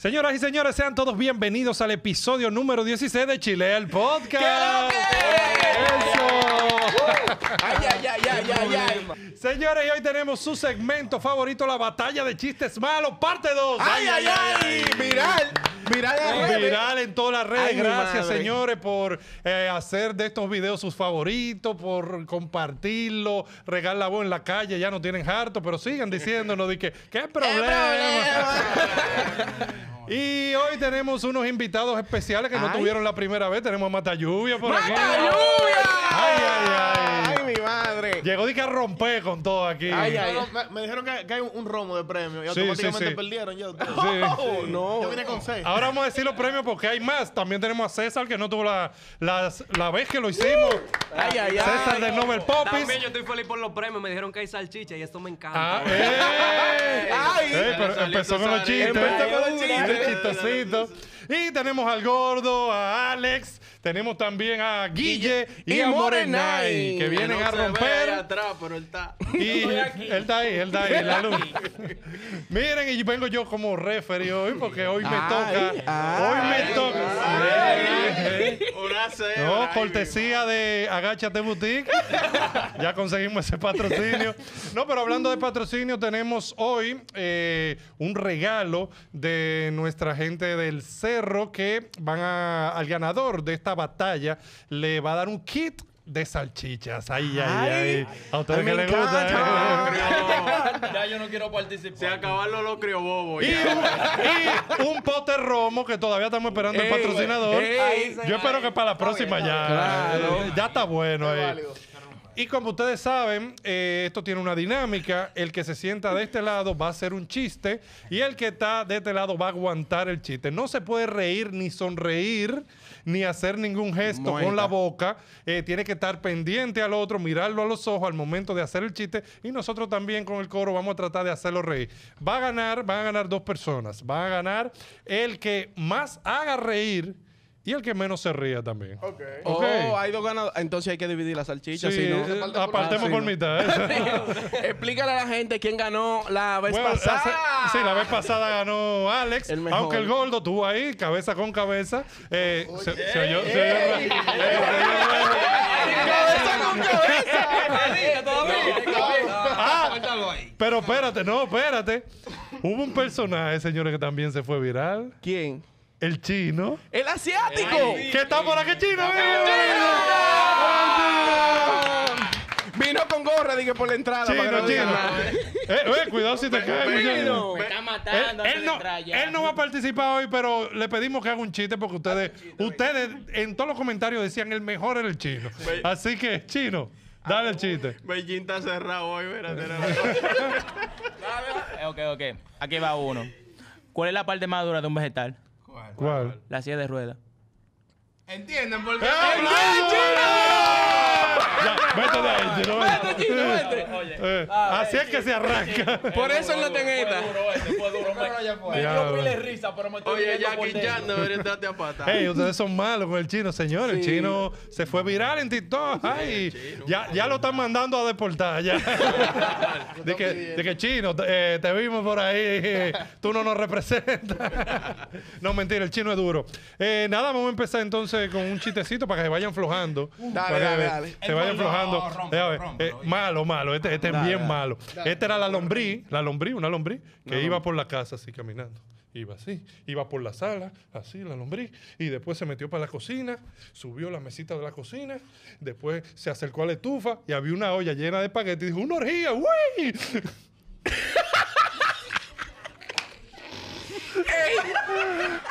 Señoras y señores, sean todos bienvenidos al episodio número 16 de Chile, el podcast. Ay, ay, ay, ay, ay, ay. Señores, y hoy tenemos su segmento favorito, la batalla de chistes malos, parte 2. Ay, ay, ay. Viral. Viral en redes. Viral en todas las redes. Ay, Gracias, madre. señores, por eh, hacer de estos videos sus favoritos, por compartirlo, regar la voz en la calle. Ya no tienen harto, pero sigan diciéndonos de que, ¿qué problema? Y hoy tenemos unos invitados especiales que no Ay. tuvieron la primera vez. Tenemos a Mata Lluvia por aquí. ¡Mata lluvia! Ay, ay, ay. Madre. Llegó de que a romper con todo aquí. Ay, ay. No, no, me, me dijeron que, que hay un, un romo de premio y Sí, automáticamente sí, sí. perdieron. Oh, no. Yo vine con seis. Ahora vamos a decir los premios porque hay más. También tenemos a César, que no tuvo la, la, la vez que lo hicimos. Ay, ay, César ay. de Nobel Popis. También yo estoy feliz por los premios. Me dijeron que hay salchicha y esto me encanta. Ah, ¡eh! Ay. Eh, pero salió empezó con los chistes. Empezó con los chistes. Chistosito. Y tenemos al gordo, a Alex, tenemos también a Guille y, Y a Morenay, que vienen no a se ve ahí romper. atrás, pero él está. Y él está ahí, él está ahí, la luz. Miren, y vengo yo como referee hoy porque hoy me Ay, toca. ay, hoy me toca. Cebra. No, Ay, cortesía de Agáchate Boutique. ya conseguimos ese patrocinio. No, pero hablando de patrocinio, tenemos hoy eh, un regalo de nuestra gente del Que van a, al ganador de esta batalla le va a dar un kit de salchichas. Ay, ay, ay. Ay. A ustedes que me les gusta. ¿eh? Ya yo no quiero participar. Se acabaron los criobobos. Y un, y un pote romo que todavía estamos esperando el Ey, patrocinador. ey. Yo espero que para la próxima ya. Claro. Ya está bueno. eh. Y como ustedes saben, eh, esto tiene una dinámica. El que se sienta de este lado va a hacer un chiste y el que está de este lado va a aguantar el chiste. No se puede reír ni sonreír ni hacer ningún gesto con la boca. Eh, tiene que estar pendiente al otro, mirarlo a los ojos al momento de hacer el chiste y nosotros también con el coro vamos a tratar de hacerlo reír. Va a ganar, van a ganar dos personas. Va a ganar el que más haga reír y el que menos se ría también. Ok. Oh, hay dos ganadores. Entonces hay que dividir la salchicha, Sí, si no. eh, apartemos Ah, por mitad. ¿eh? Explícale a la gente quién ganó la vez Bueno, pasada. hace- sí, la vez pasada ganó Alex, El mejor. aunque el gordo estuvo ahí, cabeza con cabeza. Eh, se, se oyó- se oyó- ¡Cabeza con cabeza! Ah, pero espérate, no, espérate. Hubo un personaje, señores, que también se fue viral. ¿Quién? El chino. ¡El asiático! ¿Qué está por aquí, chino? Vino con gorra, dije, por la entrada. para que Chino, no chino. Eh, eh, cuidado si te caes. Me está Él, matando él de no, él no va a participar hoy, pero le pedimos que haga un chiste porque ustedes, ustedes en todos los comentarios decían el mejor era el chino. Así que, chino, dale el chiste. Beijing está cerrado hoy, espérate. Ok, ok. Aquí va uno. ¿Cuál es la parte más dura de un vegetal? ¿Cuál? La silla de ruedas. ¿Entienden por qué? Ya, vete de ahí, chino. Vete, chino, vete. Eh, así es que se arranca. Por eso él no en esta. este fue duro. Me, Ya, dio pile risa, pero me estoy Oye, Jackie Chan dentro. debería estarte a patar. Hey, ustedes son malos con el chino, señor. El chino se fue viral en TikTok. Ay, ya, ya lo están mandando a deportar. Ya. de, que, de que chino, te, eh, te vimos por ahí. eh, tú no nos representas. no, mentira, el chino es duro. Eh, nada, vamos a empezar entonces con un chistecito para que se vayan flojando. Dale, que dale, dale. Se vayan flojando. rompe, Déjame ver. rompe, Eh, malo, malo. Este, este es bien malo. Este era la lombriz, la lombriz, una lombriz, que iba por la casa así caminando. Iba así, iba por la sala, así la lombriz, y después se metió para la cocina, subió la mesita de la cocina, después se acercó a la estufa y había una olla llena de espagueti y dijo, ¡una orgía! ¡Uy!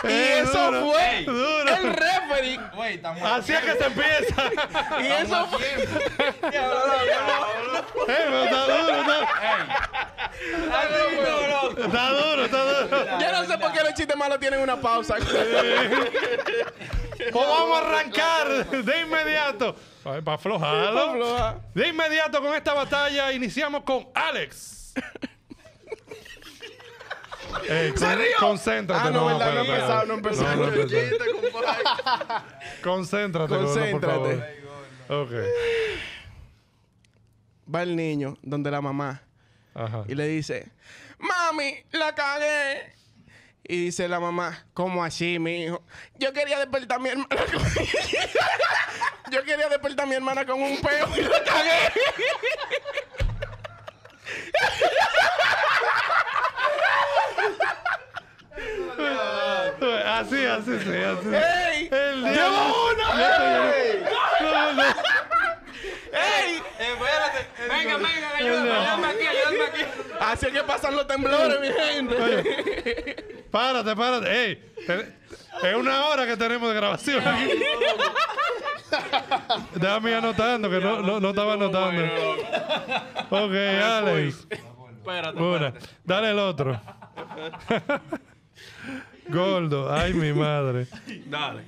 Y Eh, eso duro, fue duro. el referee. Güey, estamos... Así es que se empieza. Y eso fue. Pero está duro, está, está duro, está duro. Yo no sé por qué los chistes malos tienen una pausa. Pues vamos a arrancar de inmediato. Para aflojarlo. De inmediato con esta batalla iniciamos con Alex. Eh, con- concéntrate. Ah, no, verdad, no empezado, no empezado. no empezado. Compadre. Concéntrate, gordo, por Concéntrate. favor. Ok. Va el niño donde la mamá Ajá. y le dice: Mami, la cagué. Y dice la mamá, ¿cómo así, mi hijo? Yo quería despertar a mi hermana con... Yo quería despertar a mi hermana con un peo y la cagué. Así, así, sí, así. ¡Ey! El día- ¡Llevo una! No, no. ¡Ey! Espérate. Venga, venga, ayúdame, ayúdame aquí, ayúdame aquí. Así es que pasan los temblores, mi gente. Párate, párate. Ey, es una hora que tenemos de grabación aquí. Déjame ir anotando, que no, no, no estaba anotando. Ok, Alex. Espérate, Una. espérate. Dale el otro. Gordo. Ay, mi madre. Dale.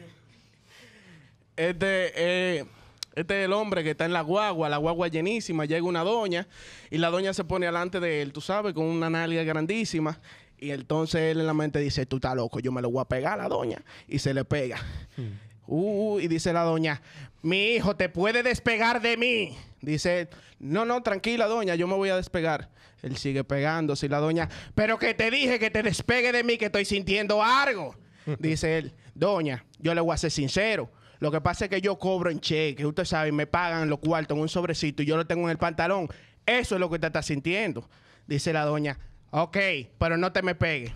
Este, eh, este es el hombre que está en la guagua, la guagua llenísima, llega una doña y la doña se pone delante de él, tú sabes, con una nalga grandísima. Y entonces él en la mente dice, tú estás loco, yo me lo voy a pegar a la doña. Y se le pega. Uh, y dice la doña, mi hijo, te puede despegar de mí. Dice, no, no, tranquila, doña, yo me voy a despegar. Él sigue pegándose y la doña, pero que te dije que te despegue de mí, que estoy sintiendo algo. Dice él, doña, yo le voy a ser sincero. Lo que pasa es que yo cobro en cheque, usted sabe, me pagan los cuartos en un sobrecito y yo lo tengo en el pantalón. Eso es lo que usted está sintiendo. Dice la doña, ok, pero no te me pegue.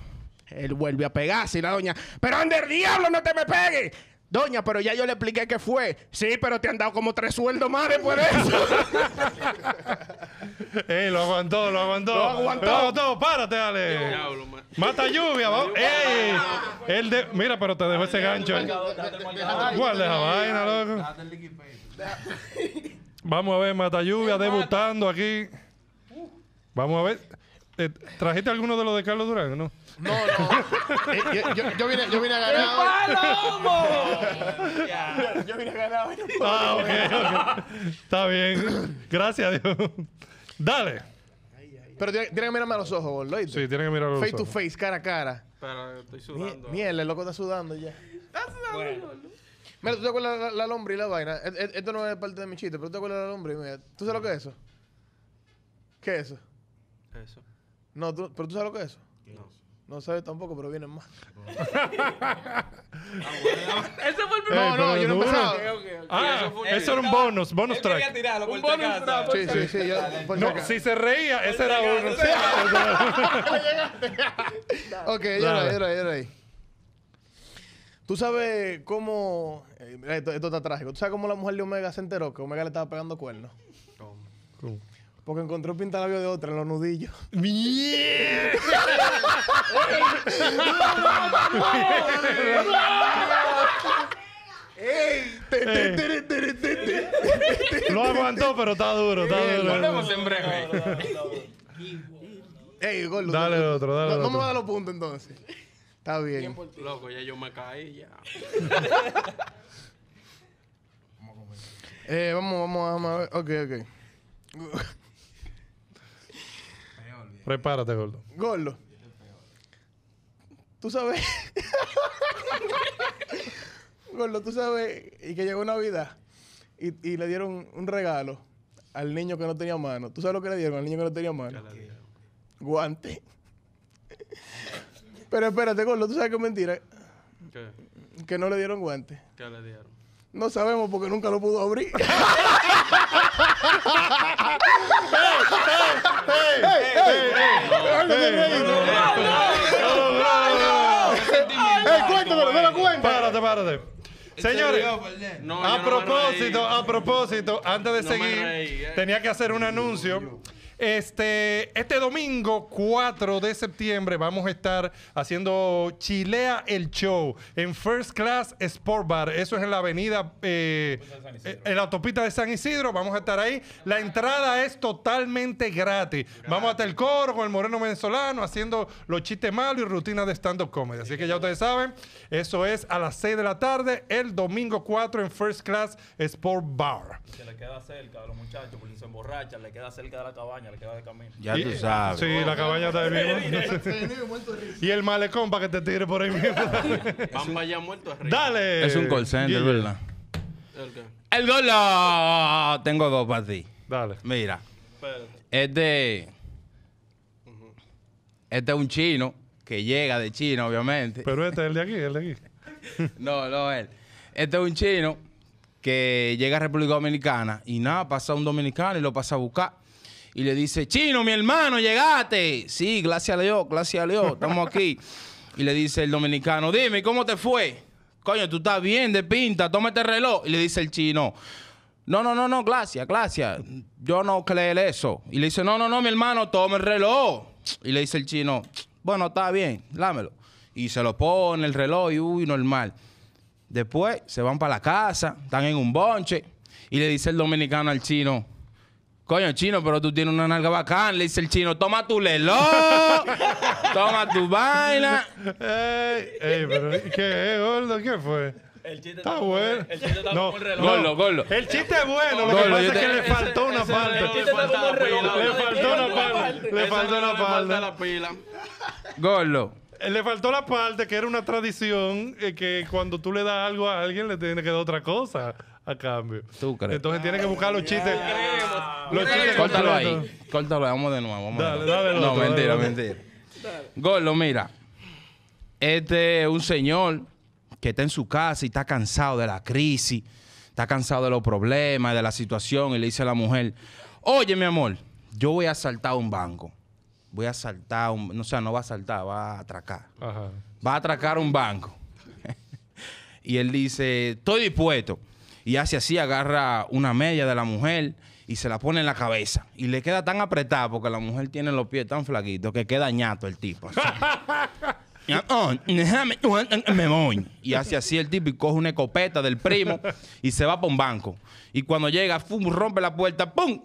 Él vuelve a pegarse y la doña, pero ande el diablo, no te me pegue. Doña, pero ya yo le expliqué qué fue. Sí, pero te han dado como tres sueldos más después de eso. Ey, lo aguantó, lo aguantó. Lo aguantó. Lo aguantó. Párate, Ale. Diablo, man. Mata lluvia, vamos. Ey. El de... Mira, pero te dejó ese gancho ahí. Guarda esa vaina, loco. Vamos a ver, Mata lluvia debutando aquí. Vamos a ver. ¿Trajiste alguno de los de Carlos Durán? No. No, no. Eh, yo, yo- yo vine, yo vine a ganar. yo vine a ganar. Ah, ok, ok. Está bien. Gracias a Dios. Dale. Pero tiene, tiene que mirarme a los ojos. ¿oíste? Sí, tienen que mirar los Face to ojos. face, cara a cara. Espera, estoy sudando. Mierda, el loco está sudando ya. Mira, ¿tú te acuerdas la, la lombre y la vaina? E- e- Esto no es parte de mi chiste, pero ¿tú te acuerdas de la lombre? Mira, ¿Tú sabes lo que es eso? ¿Qué es eso? Eso. No, tú- pero ¿tú sabes lo que es eso? No. No sabes tampoco, pero vienen más. Ese fue el primer. No, no, yo no he empezado. Ah, eso era un bonus, bonus quería track. tirarlo por si acaso. Sí, sí, sí. Yo, por si No, si se reía, ese era uno. Ok, yo era ahí, yo era ahí, yo era ahí. ¿Tú sabes cómo... eh, esto está trágico. ¿Tú sabes cómo la mujer de Omega se enteró que Omega le estaba pegando cuernos? ¿Cómo? Porque encontró un pintalabio de otra en los nudillos. Mierda. Lo aguantó, pero está duro, está duro. Volvemos en breve. Ey, gordo. Dale tú- otro, dale no, me va a dar los puntos entonces. Está bien. Loco, ya yo me caí ya. Eh, vamos, vamos, vamos a ver. Ok, ok. Prepárate, gordo. Gordo. Tú sabes. Gordo, tú sabes. Y que llegó Navidad. Y, y le dieron un regalo al niño que no tenía mano. ¿Tú sabes lo que le dieron al niño que no tenía mano? Guante. Pero espérate, Gordo, ¿tú sabes qué es mentira? ¿Qué? Que no le dieron guante. ¿Qué le dieron? No sabemos porque nunca lo pudo abrir. ¡Ey, cuéntamelo, no lo cuentes! Párate, párate. Señores, No, a no me propósito, a propósito, antes de No me seguir, reí, eh. tenía que hacer un anuncio. Este, este domingo 4 de septiembre vamos a estar haciendo Chilea el Show en First Class Sport Bar. Eso es en la avenida, eh, en la autopista de San Isidro. Vamos a estar ahí. La entrada es totalmente gratis. Vamos a estar el coro con el moreno venezolano haciendo los chistes malos y rutinas de stand-up comedy. Así que ya ustedes saben, eso es a las 6 de la tarde el domingo 4 en First Class Sport Bar. Se le queda cerca a los muchachos porque se emborrachan, le queda cerca de la cabaña, le queda de camino. Ya Y- tú sabes. Sí, la cabaña está ahí mismo. y el malecón para que te tire por ahí mismo. Van para allá muertos arriba. Dale. Es un call center. ¿verdad? ¿El qué? El gol. Tengo dos para ti. Dale. Mira, Espérate. es de. Es un chino que llega de China, obviamente. Pero este es el de aquí, el de aquí. No, no él. Este es un chino que llega a República Dominicana y nada, pasa un dominicano y lo pasa a buscar. Y le dice, chino, mi hermano, llegaste. Sí, gracias a Dios, gracias a Dios, estamos aquí. Y le dice el dominicano, dime, ¿cómo te fue? Coño, tú estás bien de pinta, tómate el reloj. Y le dice el chino, no, no, no, no, gracias, gracias. Yo no creo eso. Y le dice, no, no, no, mi hermano, toma el reloj. Y le dice el chino, bueno, está bien, dámelo. Y se lo pone el reloj y uy, normal. Después se van para la casa, están en un bonche. Y le dice el dominicano al chino, coño, chino, pero tú tienes una nalga bacana. Le dice el chino, toma tu reloj, toma tu vaina. Ey, ey, pero ¿qué es, gordo? ¿Qué fue? El chiste Está bueno. El chiste está No, como el reloj. Gordo, gordo. El chiste es bueno, lo que pasa es que le faltó una ese parte. El chiste está como el reloj. Le faltó una parte. Le faltó una parte. la pila. Gordo. Eh, Le faltó la parte que era una tradición eh, que cuando tú le das algo a alguien le tienes que dar otra cosa a cambio. ¿Tú crees? Entonces tienes que buscar los chistes. Los chistes Córtalo ahí. Córtalo ahí. Vamos de nuevo. Vamos de Dale, nuevo. dale el No, otro, mentira, dale. mentira. Gordo, mira. Este es un señor que está en su casa y está cansado de la crisis, está cansado de los problemas, de la situación, y le dice a la mujer, oye, mi amor, yo voy a asaltar un banco. Voy a asaltar un... No, o sea, no va a asaltar, va a atracar. Ajá. va a atracar un banco. y él dice, estoy dispuesto. Y hace así, agarra una media de la mujer y se la pone en la cabeza. Y le queda tan apretada porque la mujer tiene los pies tan flaquitos que queda ñato el tipo. "Oh, me voy. Y hace así el tipo y coge una escopeta del primo y se va para un banco. Y cuando llega, fum, rompe la puerta, ¡pum!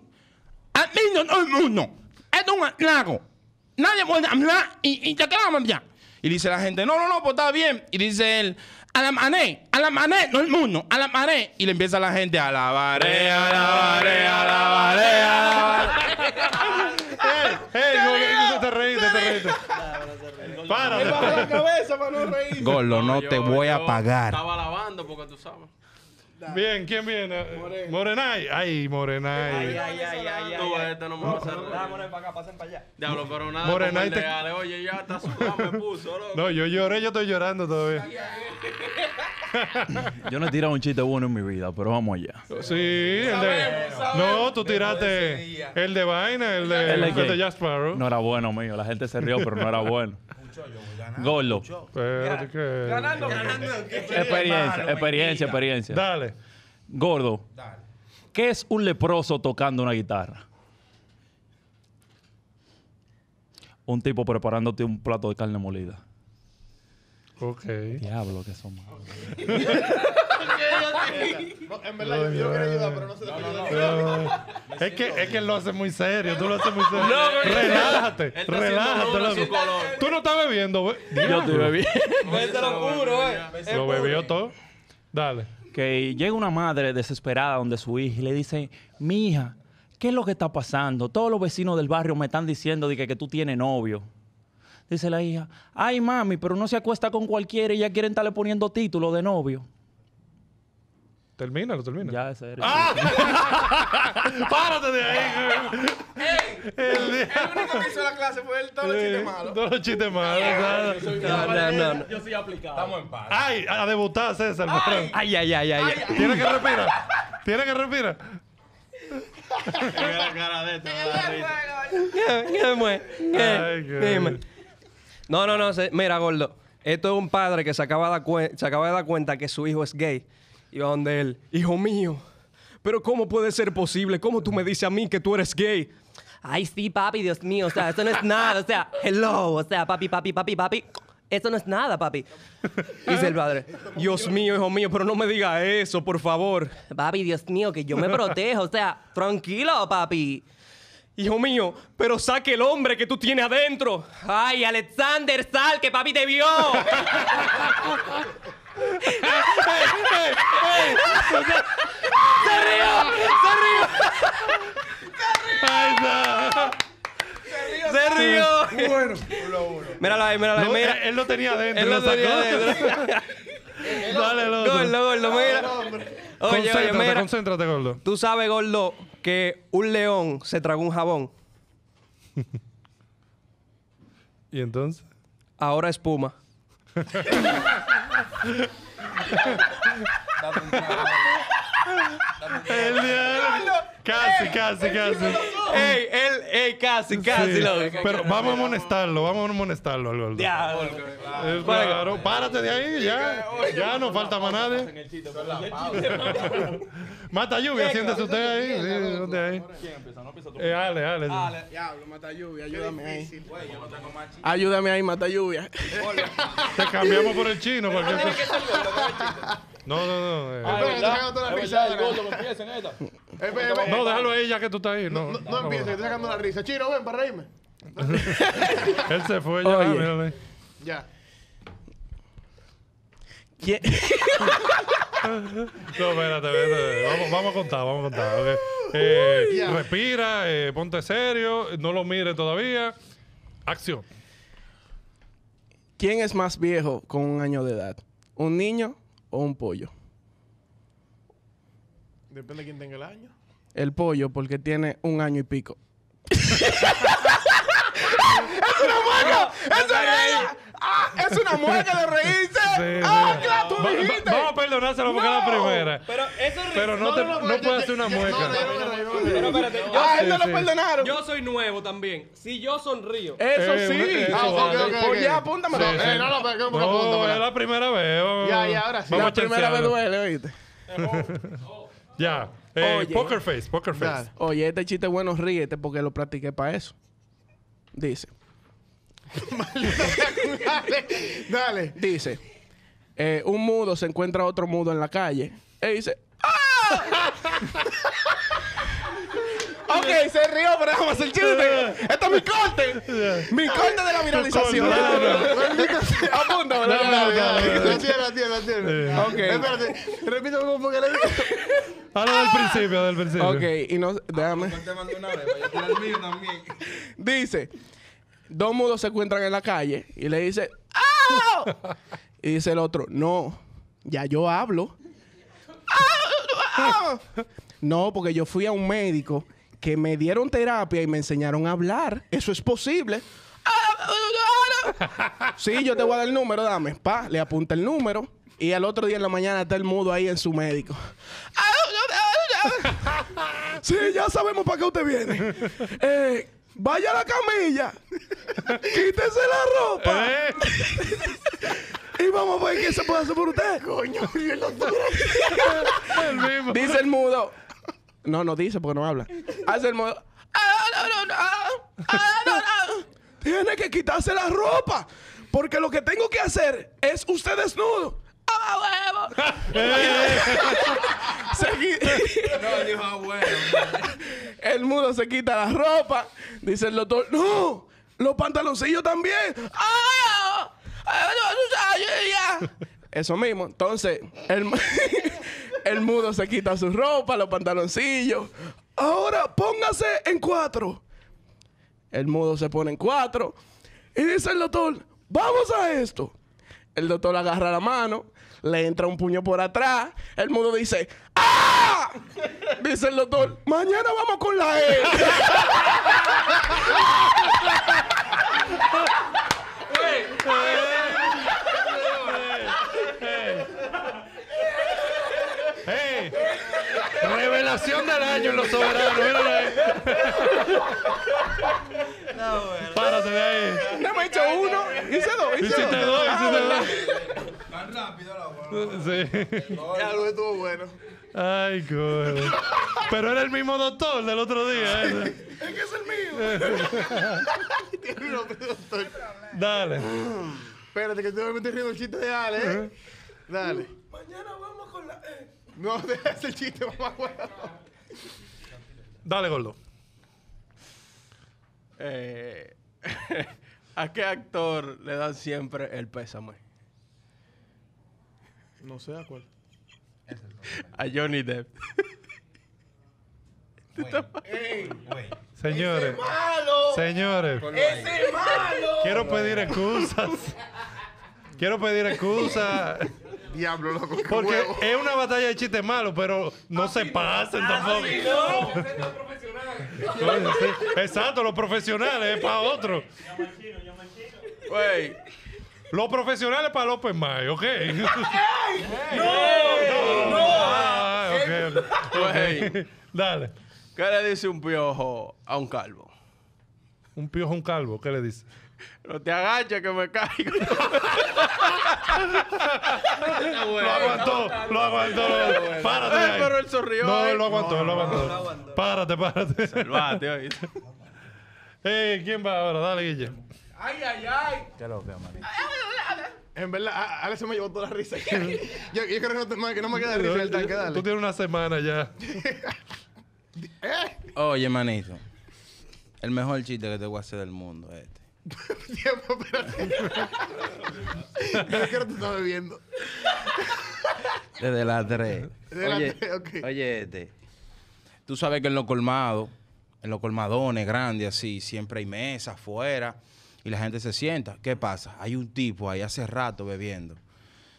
A mí no, no, no, no. Esto es un lago. Nadie puede hablar y, y te quedamos ya. Y dice la gente, no, no, no, pues está bien. Y dice él, a la mané, a la mané, no el mundo, a la mané. Y le empieza la gente, a la baré, a la baré, a la baré, a la baré. ¡Ey! ¡Ey! No, te reíste, te reíste. Baja la cabeza para no reír. Gordo, no Yo- te voy a pagar. Estaba lavando porque tú sabes. Bien, ¿quién viene? Morenay. Ay, Morenay. Tú, este no me va a hacer. Vámonos para acá, pasen para allá. Diablo, pero nada Morena, como y el te- Ale. Oye, ya está sudado, me puso, loco. No, yo lloré, yo estoy llorando todavía. Yo no he tirado un chiste bueno en mi vida, pero vamos allá. Sí, el de. No, tú tiraste el de vaina, el de, ¿El de Jack Sparrow. No era bueno, mío. La gente se rió, pero no era bueno. Gordo. Espérate que. Experiencia, experiencia, experiencia. Dale. Gordo. ¿Qué es un leproso tocando una guitarra? Un tipo preparándote un plato de carne molida. Ok. Diablo, que son malos. En verdad, yo quiero ayudar, pero no se te puede Es que, es que él lo hace muy serio, tú lo haces muy serio. pero- relájate, relájate, loco. Tú no estás bebiendo, güey. Yo estoy bebiendo. Te lo juro, eh. Lo bebió todo. Dale. que llega una madre desesperada donde su hija y le dice, mi hija, ¿qué es lo que está pasando? Todos los vecinos del barrio me están diciendo de que, que tú tienes novio. Dice la hija, ay mami, pero no se acuesta con cualquiera y ya quieren estarle poniendo título de novio. Termínalo, termina. Ya, ese era. Párate de ahí, güey. El El único que hizo la clase fue el todo los chistes malos. Todos los chistes malos. ¿sabes? No, no, no. no. Yo soy aplicado. Estamos en paz. Ay, a debutar, César. perdón. Ay, ay, ay, ay. Tiene que respirar. Tiene que respirar. Mira la cara de este, risa. ¿Qué? ¿Qué? ¿Qué? Ay, qué Dime. bien. No, no, no. se- Mira, gordo. Esto es un padre que se acaba, de dar cuen- se acaba de dar cuenta que su hijo es gay. Y va donde él. Hijo mío. Pero ¿cómo puede ser posible? ¿Cómo tú me dices a mí que tú eres gay? Ay, sí, papi, Dios mío. O sea, eso no es nada. O sea, hello. O sea, papi, papi, papi, papi. Eso no es nada, papi. Dice el padre. Dios mío, hijo mío, pero no me diga eso, por favor. Papi, Dios mío, que yo me protejo. O sea, tranquilo, papi. Hijo mío, pero saque el hombre que tú tienes adentro. Ay, Alexander, sal, que papi te vio. ¡Se rió! ¡Se rió! ¡Se rió! Bueno, Míralo ahí, míralo ahí, No, mira. él, él lo tenía adentro. Él lo tenía adentro. Dale, el otro. Gordo, gordo, mira. Oye, oye, concéntrate, mira. concéntrate, gordo. Tú sabes, gordo, que un león se tragó un jabón. ¿Y entonces? ahora espuma. El diablo. Casi, casi, casi. ¡Ey, él, ey, casi, casi, Sí, loco! Pero vamos a amonestarlo, vamos a amonestarlo al gordo. Diablo. Eh, Claro, párate de ahí, ya. Ya no falta más nadie. Mata lluvia, siéntese usted ahí. Sí, ¿dónde ahí? Eh, Ale, Ale. Diablo, mata lluvia, ayúdame ahí. Ayúdame ahí, mata lluvia. Te cambiamos por el chino. cualquier cosa. No, no, no. Espera, te sacan toda la risa. Espera, espera. No, déjalo ahí ya que tú estás ahí. No, No empieces, estoy sacando la risa. Chino, ven para reírme. Él se fue ya. Oye. Ya. ¿Quién? No, espérate, espérate. Vamos, vamos a contar, vamos a contar. Eh. Respira, eh, ponte serio, no lo mire todavía. Acción. ¿Quién es más viejo con un año de edad? ¿Un niño o un pollo? Depende de quién tenga el año. El pollo, porque tiene un año y pico. ¡Es una ¡Ah! ¡Es una mueca de reírse! Sí, ¡Ah, sí. claro, tú Va- va- dijiste! vamos a perdonárselo porque es la primera. Pero eso es Pero no, te, no, puede una yo- mueca. Pero espérate, yo, ¡Ah, él no lo perdonaron! yo soy nuevo también. Si yo sonrío. Eso Eh, sí. eso Ah, ok, vale. ok, Pues ya. Sí, sí. Eh, no, no, pero que me No, apunto, es la primera vez. vamos- Ya, ya, ahora sí. vamos La a primera vez chancearlo. duele, ¿oíste? Ya. Eh, Oye. poker face, poker face. Dale. Oye, este chiste bueno, ríete porque lo practiqué para eso. Dice, Dale, dale. dice, eh, un mudo se encuentra a otro mudo en la calle y dice. Ok, se rió, pero vamos a hacer chiste. Este es mi corte. Mi corte de la viralización. Apúntame. Dale, dale. La tiene, la tiene, la tiene. Ok. Espérate, poco que le digo. Habla del principio, del principio. Ok, y no, déjame. Dice, dos mudos se encuentran en la calle y le dice, ¡Ah! Y dice el otro, no, ya yo hablo. "Ah, ah". No, porque yo fui a un médico que me dieron terapia y me enseñaron a hablar. Eso es posible. Sí, yo te voy a dar el número, dame. Pa, le apunta el número. Y al otro día en la mañana está el mudo ahí en su médico. Sí, ya sabemos para qué usted viene. Eh, vaya a la camilla. Quítese la ropa. Eh, Y vamos a ver qué se puede hacer por usted. Coño, el mismo. Dice el mudo. No, no dice porque no habla. Hace el mudo. "Ah, ah, no". Tiene que quitarse la ropa. Porque lo que tengo que hacer es usted desnudo. ¡Ah, huevo! No, dijo, ah, bueno. El mudo se quita la ropa. Dice el doctor, no, los pantaloncillos también. ¡Ay! Ay". Eso mismo. Entonces, el, el mudo se quita su ropa, los pantaloncillos. Ahora póngase en cuatro. El mudo se pone en cuatro. Y dice el doctor, vamos a esto. El doctor agarra la mano, le entra un puño por atrás. El mudo dice, ¡Ah! Dice el doctor, mañana vamos con la E. ¡Hey! Revelación del año en los soberanos. Míralo ahí. Párate de ahí. No me he hecho uno, hice dos, hice Hiciste dos. dos, hiciste dos. Tan rápido la bola. Sí. Ya lo estuvo bueno. Ay, coño. Pero era el mismo doctor del otro día. ese. Es que es el mío. Tiene un nombre, doctor. Dale. Espérate, que te voy a meter riendo el chiste de Ale, ¿eh? Dale. Mañana vamos con la E. No, deja ese chiste, mamá. Dale, gordo. Eh, ¿A qué actor le dan siempre el pésame? No sé a cuál. A Johnny Depp. Señores. Señores. Quiero pedir excusas. Quiero pedir excusas. Diablo, loco. qué Porque huevo. es una batalla de chistes malos, pero no se pasen tampoco. Sí. Exacto, los profesionales es para otro. Güey, Los profesionales para López May, ¿ok? ¡No! ¡No! Ah, ok, ok. Güey, Dale. ¿Qué le dice un piojo a un calvo? Un piojo, un calvo, ¿qué le dice? No te agaches que me caigo. Lo aguantó, lo aguantó. Párate. Eh, ahí. pero él sonrió. No, ahí. él lo aguantó, él lo aguantó. Párate, párate. Salvate, oíste. Eh, ¿Quién va ahora? Dale, Guille. Ay, ay, ay. ¿Qué es lo que, manito? En verdad, Alex se me llevó toda la risa. yo, yo creo que no, te- que no me queda risa en el tanque, dale. Tú tienes una semana ya. Oye, manito. El mejor chiste que te voy a hacer del mundo es este. Tiempo, espérate. ¿De qué hora tú estás bebiendo? Desde las 3. Desde las Oye, tres, ok. oye, este. Tú sabes que en los colmados, en los colmadones grandes así, siempre hay mesas afuera y la gente se sienta. ¿Qué pasa? Hay un tipo ahí hace rato bebiendo.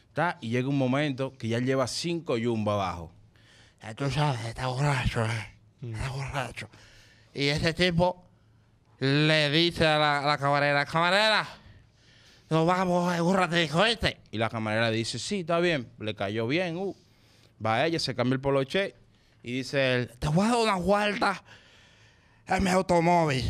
¿Está? Y llega un momento que ya lleva cinco yumbas abajo. Ya tú sabes, está borracho, ¿eh? Está borracho. Y ese tipo le dice a la, a camarera, camarera, nos vamos en un ratico, este. Y la camarera dice, sí, está bien. Le cayó bien. uh. Va ella, se cambia el poloche y dice él, te voy a dar una vuelta en mi automóvil.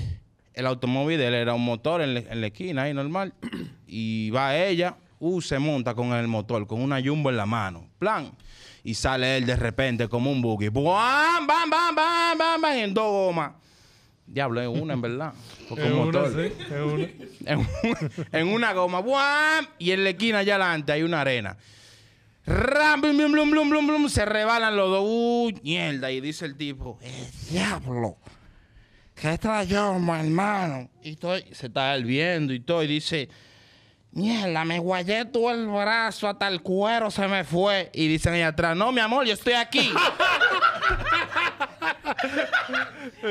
El automóvil de él era un motor en, la- en la esquina ahí normal. y va ella, uh, se monta con el motor, con una jumbo en la mano. Plan. Y sale él de repente como un buggy. ¡Bam, bam, bam, bam, bam, bam! En dos gomas. Diablo, es una en verdad. Porque Es un una, sí, es una. en, un- en una goma. ¡buam! Y en la esquina allá adelante hay una arena. Ram, blum, blum, blum, blum, blum, blum, se rebalan los dos. ¡Uh, mierda! Y dice el tipo, ¡eh, diablo! ¿Qué yo, hermano? Y estoy, se está él viendo y todo. Y dice, mierda, me guayé todo el brazo, hasta el cuero se me fue. Y dicen allá atrás, no, mi amor, yo estoy aquí.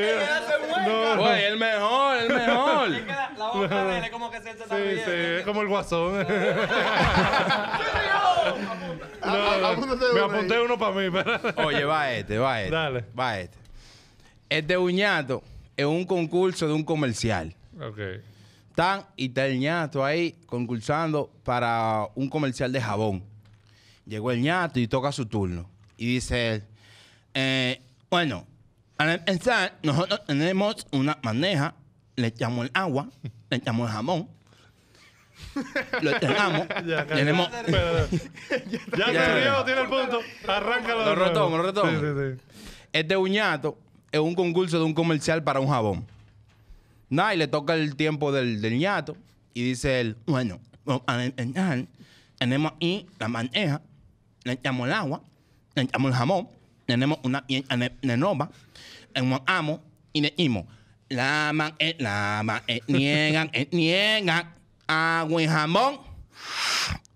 No, Oye, el mejor, el mejor. La boca de él es como que se está sí, sí, es como el guasón. Apúntate Me apunté uno para mí. Oye, va este, va este. Dale. Va este. Este uñato es un concurso de un comercial. Ok. Están y está el ñato ahí concursando para un comercial de jabón. Llegó el ñato y toca su turno. Y dice él, eh, bueno, al empezar, nosotros tenemos una maneja, le echamos el agua, le echamos el jamón, lo echamos, Ya, tenemos... Espérate. Ya se Ya. rió, tiene el punto. Arráncalo. Lo de nuevo. retomo, lo retomo. Sí, sí, sí. Este uñato es un concurso de un comercial para un jabón. Nada, y le toca el tiempo del, del ñato. Y dice él, bueno, tenemos ahí la maneja, le echamos el agua, le echamos el jamón, tenemos una pieza de, de nova, amo y la ma, eh, la ma, eh, niegan, eh, niegan, agua y jamón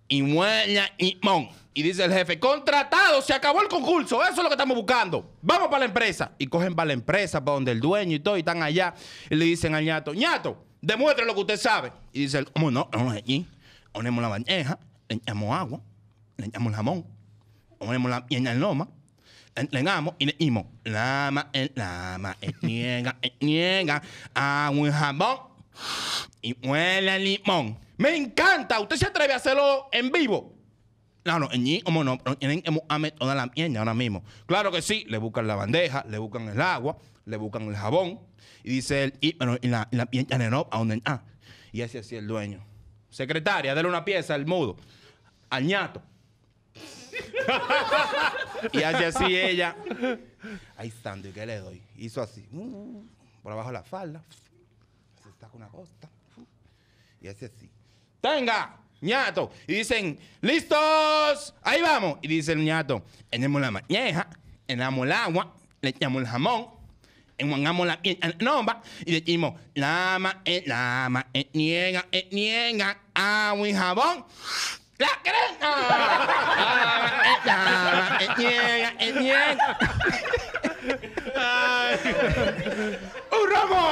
y muela y mon. Y dice el jefe, contratado, se acabó el concurso, eso es lo que estamos buscando. Vamos para la empresa. Y cogen para la empresa, para donde el dueño y todo, y están allá. Y le dicen al ñato, ñato, demuestre lo que usted sabe. Y dice él, ¿cómo no? Ponemos la bandeja, le echamos agua, le echamos el jamón, ponemos la pierna en loma, entregamos y le dimos, lama, el lama, el niega, el niega, agua y jamón y huele a limón. Me encanta. ¿Usted se atreve a hacerlo en vivo? No, no, como no, tienen que toda la mierda ahora mismo. Claro que sí, le buscan la bandeja, le buscan el agua, le buscan el jabón. Y dice él, y, pero, y la, la no, ¿a dónde? Ah, y así así el dueño. Secretaria, dale una pieza al mudo, al ñato. Y hace así ella. Ahí santo, ¿y qué le doy? Hizo así, uh, por abajo la falda. Se saca una costa. Y hace así. ¡Tenga! ñato. Y dicen, ¡listos! Ahí vamos. Y dice el ñato, tenemos la mañeja, tenemos el agua, le echamos el jamón, enguangamos la nomba y decimos, lama, lama, niega, eh, niega, agua y jabón. ¡La niega. ¡Un ramo!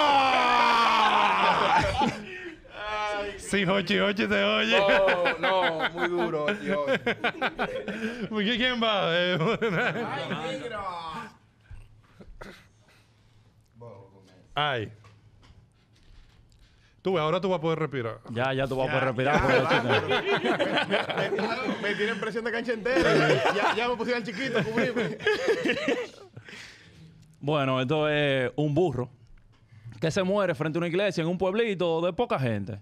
Sí, Hochi, Hochi te oye. Oh, no, muy duro, tío. ¿Qui- ¿Quién va? Eh, Ay. Tú, ahora tú vas a poder respirar. Ya, ya tú vas a poder respirar. Me, me tienen presión de cancha entera. ya, ya me pusieron al chiquito, cubríme. Bueno, esto es un burro que se muere frente a una iglesia en un pueblito de poca gente.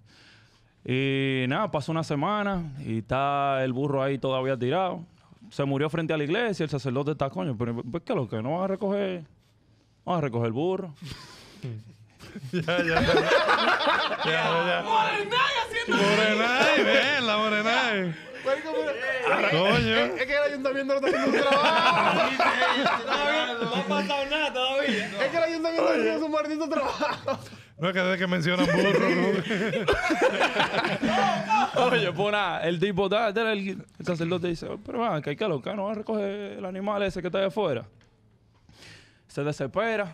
Y nada, pasó una semana y está el burro ahí todavía tirado. Se murió frente a la iglesia, el sacerdote está, coño, pero pues, ¿qué es lo que? ¿No vas a recoger? Vamos a recoger el burro. Ya, ya, ya. ya, ya. Morenay, ven, la Morenay. Marico, pero- Coño. Es que el ayuntamiento no está haciendo un trabajo. No ha pasado nada todavía. Es que el ayuntamiento no está haciendo su maldito trabajo. No es que desde que mencionan burro. ¿no? Oye, pues nada, el tipo, da, da, el, el sacerdote dice, pero va, que hay que loca, no va a recoger el animal ese que está ahí afuera. Se desespera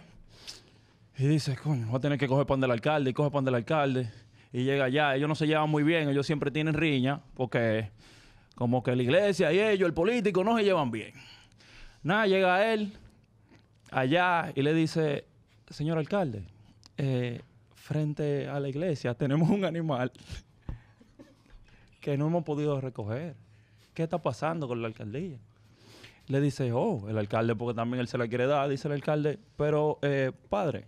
y dice, coño, voy a tener que coger pan del alcalde y coge pan del alcalde. Y llega allá, ellos no se llevan muy bien, ellos siempre tienen riña, porque como que la iglesia y ellos, el político, no se llevan bien. Nada, llega él allá y le dice, señor alcalde, eh, frente a la iglesia tenemos un animal que no hemos podido recoger. ¿Qué está pasando con la alcaldía? Le dice, oh, el alcalde, porque también él se la quiere dar, dice el alcalde, pero eh, padre,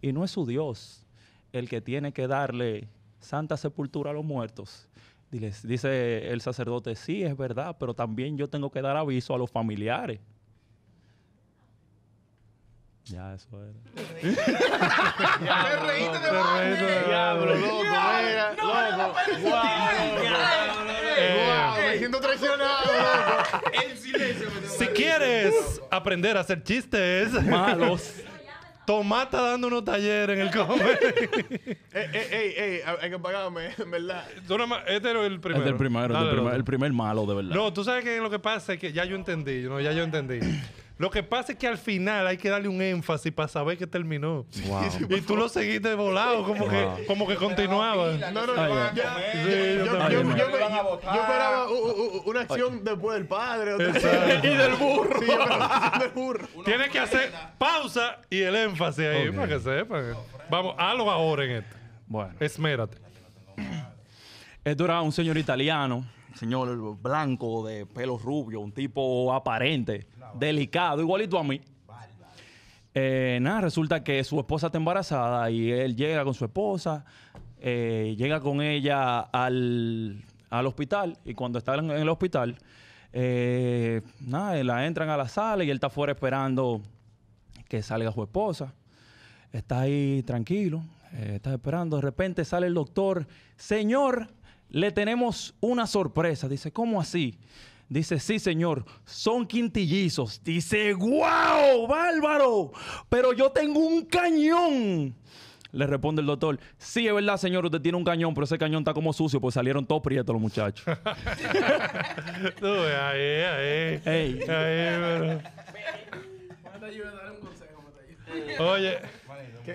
y no es su Dios el que tiene que darle santa sepultura a los muertos. Dile- dice el sacerdote, sí, es verdad, pero también yo tengo que dar aviso a los familiares. Ya, eso era. Te reíste de. Diablo, loco, mira, loco. Guau, me siento traicionado, loco. Si quieres aprender a hacer chistes, Malos. Tomata dando unos talleres en el comedy. Ey, ey, ey, ey, hay que pagarme, en verdad. Tú este era el primero. Es del primero, Dale, primer- el primer malo, de verdad. No, tú sabes que lo que pasa es que ya yo entendí, ¿no? Ya yo entendí. Lo que pasa es que al final hay que darle un énfasis para saber que terminó. Wow. Y tú lo seguiste volado, como que, como que continuaba. No, no, no. yo esperaba una acción después del padre. y del burro. Del burro. Tienes que hacer pausa y el énfasis ahí para que sepan. Vamos, hazlo ahora en esto. Bueno. Esmérate. Esto era un señor italiano, señor blanco de pelo rubio, un tipo aparente, delicado, igualito a mí. Eh, nada, resulta que su esposa está embarazada y él llega con su esposa, eh, llega con ella al, al hospital y cuando está en, el hospital, eh, nada, la entran a la sala y él está afuera esperando que salga su esposa. Está ahí tranquilo, está esperando. De repente sale el doctor. Señor, le tenemos una sorpresa. Dice, ¿cómo así? Dice, sí, señor, son quintillizos. Dice, ¡wow! ¡Bárbaro! Pero yo tengo un cañón. Le responde el doctor, sí, es verdad, señor, usted tiene un cañón, pero ese cañón está como sucio, pues salieron todos prietos los muchachos. Tú, ahí, ahí. Ey. Ahí, pero- Oye,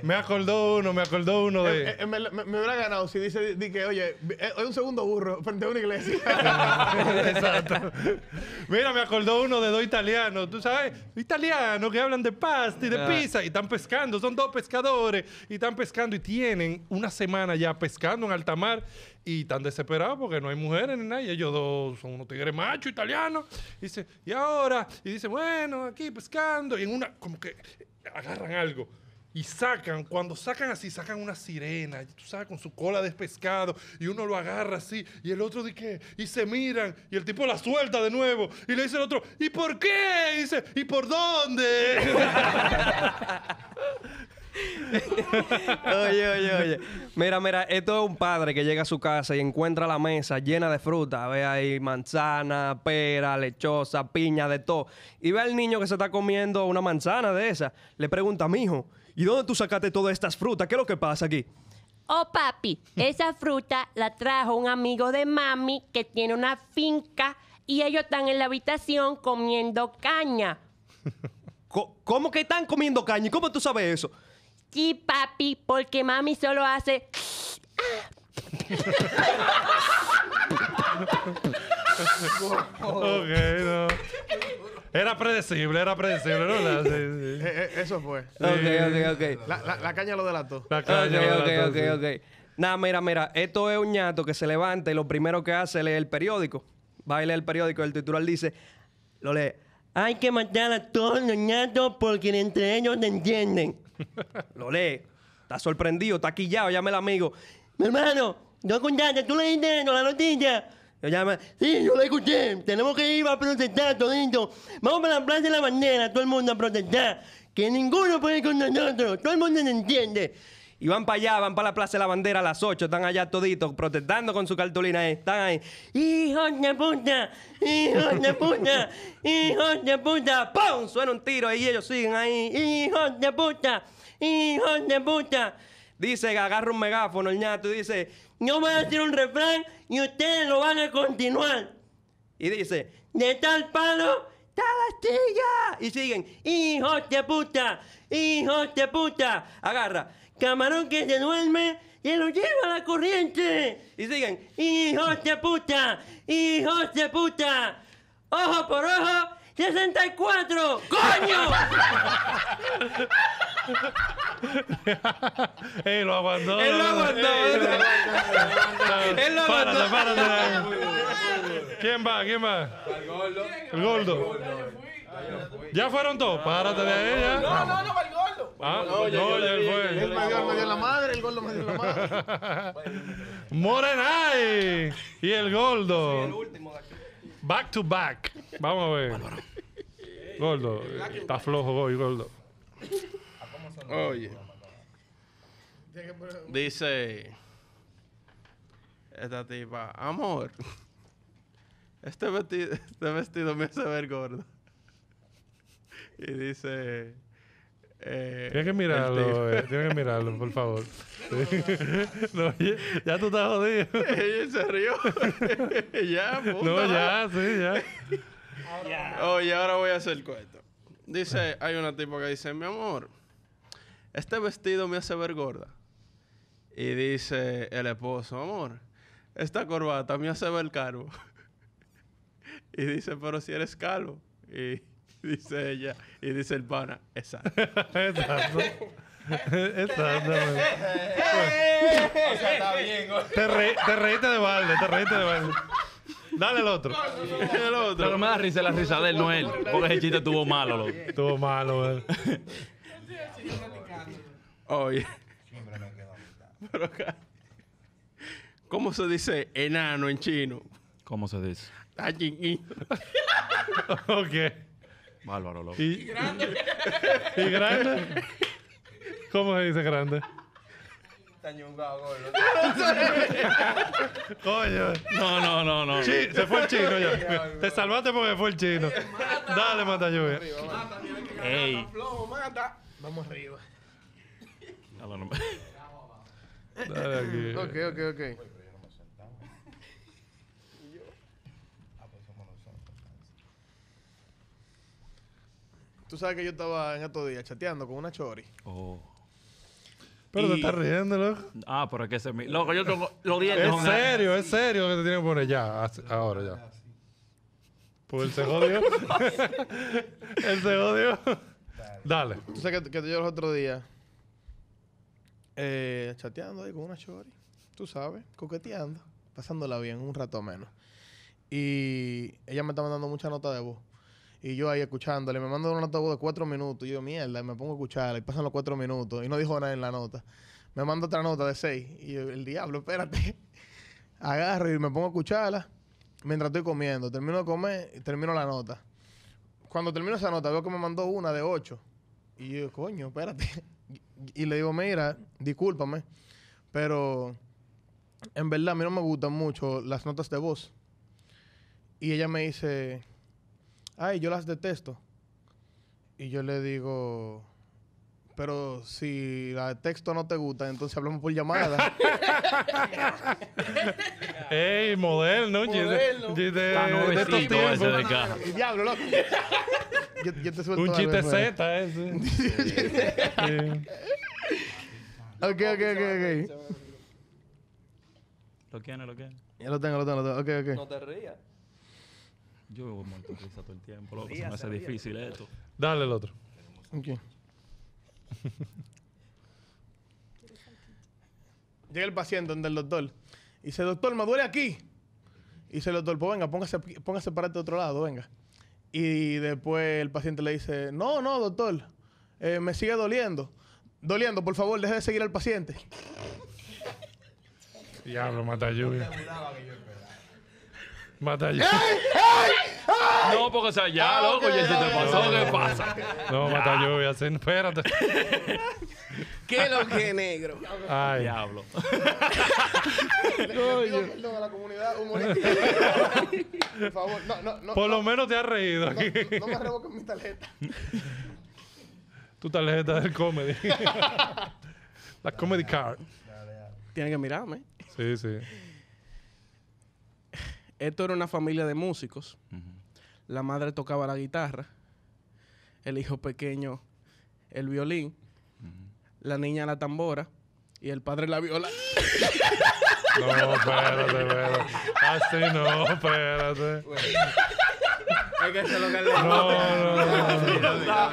me acordó uno, me acordó uno Eh, de. eh, me, me- me hubiera ganado si dice di que, oye, eh, hay un segundo burro frente a una iglesia. Exacto. Mira, me acordó uno de dos italianos, tú sabes, italianos que hablan de pasta y de Ah. pizza y están pescando, son dos pescadores y están pescando y tienen una semana ya pescando en alta mar y están desesperados porque no hay mujeres ni nada y ellos dos son unos tigres machos italianos. Y dice, y ahora, y dice, bueno, aquí pescando y en una, como que agarran algo. Y sacan, cuando sacan así, sacan una sirena, tú sabes, con su cola de pescado, y uno lo agarra así, y el otro qué, y se miran, y el tipo la suelta de nuevo, y le dice el otro, ¿y por qué? Y dice, ¿y por dónde? Oye, oye, oye. Mira, mira, esto es un padre que llega a su casa y encuentra la mesa llena de fruta. Ve ahí manzana, pera, lechosa, piña, de todo. Y ve al niño que se está comiendo una manzana de esa. Le pregunta, mijo, ¿y dónde tú sacaste todas estas frutas? ¿Qué es lo que pasa aquí? Oh, papi, esa fruta la trajo un amigo de mami que tiene una finca y ellos están en la habitación comiendo caña. ¿Cómo que están comiendo caña? ¿Y cómo tú sabes eso? Sí, papi, porque mami solo hace... ok, no. Era predecible, era predecible, ¿no? La, sí, sí. Eh, eh, eso fue. Ok, ok, ok. La, la, la caña lo delató. La Ok, caña, ok, la ok, sí. ok. Nada, mira, mira, esto es un ñato que se levanta y lo primero que hace es leer el periódico. Va a leer el periódico, el titular dice, lo lee, hay que matar a todos los ñatos porque entre ellos te entienden. lo lee, está sorprendido, está quillado, llama el amigo. Mi hermano, no escuchaste, tú leíste la noticia. Lo llama, sí, yo lo escuché, tenemos que ir a protestar todito. Vamos para la plaza de la bandera, todo el mundo a protestar. Que ninguno puede con nosotros, todo el mundo se entiende. Y van para allá, van para la Plaza de la Bandera a las 8, están allá toditos protestando con su cartulina ahí. Están ahí. ¡Hijos de puta! ¡Hijos de puta! ¡Hijos de puta! ¡Pum! Suena un tiro y ellos siguen ahí. ¡Hijos de puta! ¡Hijos de puta! Dice, agarra un megáfono el ñato y dice, yo voy a decir un refrán y ustedes lo van a continuar. Y dice, de tal palo, tal astilla. Y siguen, hijos de puta, hijos de puta. Agarra, camarón que se duerme y lo lleva a la corriente. Y siguen, hijos de puta, hijos de puta. Ojo por ojo, 64. ¡Coño! Ey, lo aguantó. Él lo aguantó. Él lo Párate, aguantó. párate. ¿Quién va? ¿Quién va? El gordo. ¿Ya fueron todos? Párate de ahí ya. No, no, no, para el gordo. Ah, no, ya él fue. Él me dio, me dio la madre, el gordo me dio la madre. Morenay y el gordo. Back to back. Vamos a ver. Gordo, está flojo hoy, gordo. Oye. Dice esta tipa, amor, este vestido, este vestido me hace ver gordo. Y dice... eh, Tienes que mirarlo, eh, tienes que mirarlo, por favor. No, ya, ya tú estás jodido. Ella se rió. ya, puta. No, ya, sí, ya. Oye, ahora voy a hacer el cuento. Dice, hay una tipo que dice, mi amor, este vestido me hace ver gorda. Y dice el esposo, amor, esta corbata me hace ver calvo. y dice, pero si eres calvo. Y dice ella, y dice el pana, exacto. Exacto. Exactamente. Te, re- te reíste de balde, te reíste de balde. Dale el otro. el otro. que me da risa la risa de él, no él. Porque ese chiste estuvo malo, loco. Estuvo malo, eh. Oye. Pero acá, ¿Cómo se dice enano en chino? ¿Cómo se dice? Tajin-in. Ok. Bárbaro, loco. ¿Y grande? ¿Y grande? ¿Cómo se dice grande? Coño. No, no, no, no. Sí, se fue el chino ya. Te salvaste porque fue el chino. Dale, mata lluvia. Ey. Flojo, mata. Vamos arriba. Dale, no. Dale aquí. Ok, ok, ok. Tú sabes que yo estaba en estos días chateando con una chori. Oh. Pero te Y- estás riendo, loco. Ah, pero es que ese mi... Loco, yo tengo los dientes. Es son- serio, es serio que te tienen que poner ya. Ahora ya. Pues él se jodió. él se jodió. Dale. Tú sabes que, que yo los otros días eh, chateando ahí con una chori. Tú sabes, coqueteando, pasándola bien, un rato menos. Y ella me está mandando mucha nota de voz. Y yo ahí escuchándole, me manda una nota de cuatro minutos. Y yo, mierda, y me pongo a escucharla. Y pasan los cuatro minutos. Y no dijo nada en la nota. Me manda otra nota de seis. Y yo, el diablo, espérate. Agarro y me pongo a escucharla mientras estoy comiendo. Termino de comer y termino la nota. Cuando termino esa nota, veo que me mandó una de ocho. Y yo, coño, espérate. Y le digo, mira, discúlpame, pero en verdad a mí no me gustan mucho las notas de voz. Y ella me dice, ay, yo las detesto. Y yo le digo, pero si la de texto no te gusta, entonces hablamos por llamada. Ey, moderno. Moderno. de, Está de estos nuevecito ese de y diablo, loco. yo, yo te suelto Un chiste. Z ese. Sí. Ok, ok, ok, ok. ¿Lo quiere, lo quiere? Ya lo tengo, lo tengo, lo tengo. Ok, ok. No te rías. Yo vivo muerto risa todo el tiempo, loco. Se me hace difícil esto. Dale el otro. Ok. Llega el paciente donde el doctor. Y dice, doctor, me duele aquí. Y dice el doctor, pues venga, póngase, póngase para este otro lado, venga. Y después el paciente le dice, no, no, doctor, eh, me sigue doliendo. Doliendo, por favor, deje de seguir al paciente. Diablo, mata lluvia. Mata lluvia. No, porque o sea, ya, loco, ya se te pasó, ¿qué pasa? No, mata lluvia. sí, Espérate. ¿Qué lo que negro? Ay. Diablo. Perdón a la comunidad humorística. por favor, no, no, no. Por no, lo menos te has reído no, aquí. no me revoquen mi tarjeta. Tu tarjeta del comedy. La comedy card. Tiene que mirarme. Sí, sí. Esto era una familia de músicos. La madre tocaba la guitarra. El hijo pequeño el violín. La niña la tambora. Y el padre la viola. No, espérate, espérate. Así no, espérate. Es que eso es lo que No, no, no.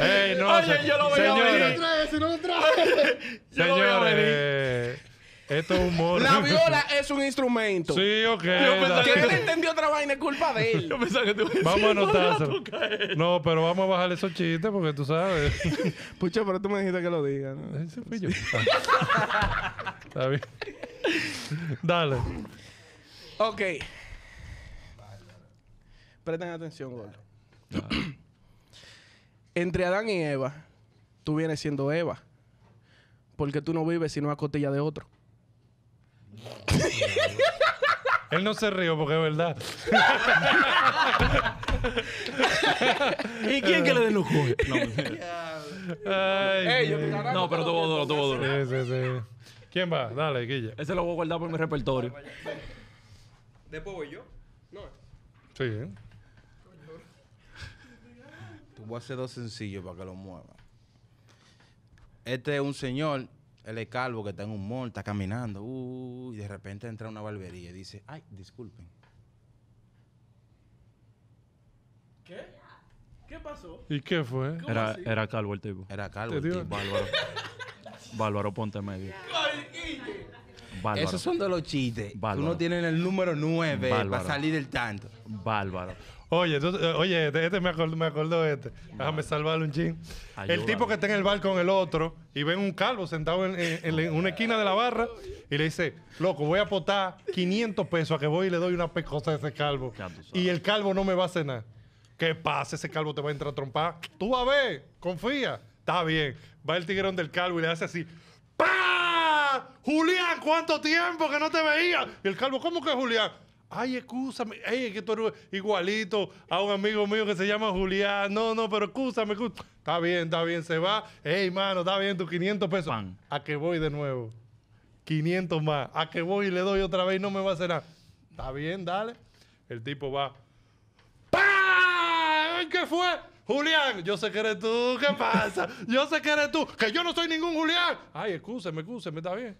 Ey, no, Oye, se- yo lo veía señores, Trae, si no lo trae. Yo lo veía señores, venir. Esto es humor. La viola es un instrumento. Sí, ok. pensaba Que él entendió otra vaina es culpa de él. Yo pensaba que tú Vamos a anotárselo. No, pero vamos a bajar esos chistes porque tú sabes. Pucha, pero tú me dijiste que lo diga. ¿no? Ese fui yo. Está bien. Dale. Ok. Presten atención, gordo. Entre Adán y Eva, tú vienes siendo Eva. Porque tú no vives sino a costilla de otro. Él no se rió porque es verdad. ¿Y quién que le den los juegos? No, Ay, sí. no, pero tuvo duro, tuvo duro. Sí, sí, sí. ¿Quién va? Dale, Guilla. Ese lo voy a guardar por mi repertorio. Después voy yo. Sí, ¿eh? Te voy a hacer dos sencillos para que lo muevan. Este es un señor, él es calvo que está en un mall, está caminando, uh, y de repente entra a una barbería y dice, ay, disculpen. ¿Qué pasó? ¿Y qué fue? Era, era calvo el tipo. Era calvo. El dio- tipo. Bárbaro. Bárbaro, ponte medio. Bárbaro. Esos son de los chistes. Bárbaro. Tú no tienes el número 9 para salir del tanto. Bárbaro. Oye, eh, oye, este, este me, acordó, me acordó este. Déjame salvarle un chin. El tipo que está en el bar con el otro y ven un calvo sentado en, una esquina de la barra y le dice, loco, voy a apostar 500 pesos a que voy y le doy una pecosa a ese calvo. Ya tú sabes. Y el calvo no me va a cenar. ¿Qué pasa? Ese calvo te va a entrar a trompar. Tú vas a ver, confía. Está bien. Va el tigrón del calvo y le hace así. ¡Pah! Julián, ¿cuánto tiempo que no te veía? Y el calvo, ¿cómo que Julián? Ay, excúsame. Ey, es que tú eres igualito a un amigo mío que se llama Julián. No, no, pero excúsame. excú- Está bien, está bien, se va. Ey, mano, está bien tus 500 pesos. Pan. A que voy de nuevo. 500 más. A que voy y le doy otra vez y no me va a hacer nada. Está bien, dale. El tipo va. ¡Pah! ¿Qué fue? Julián, yo sé que eres tú. ¿Qué pasa? Yo sé que eres tú. Que yo no soy ningún Julián. Ay, excúseme, excúseme, está bien.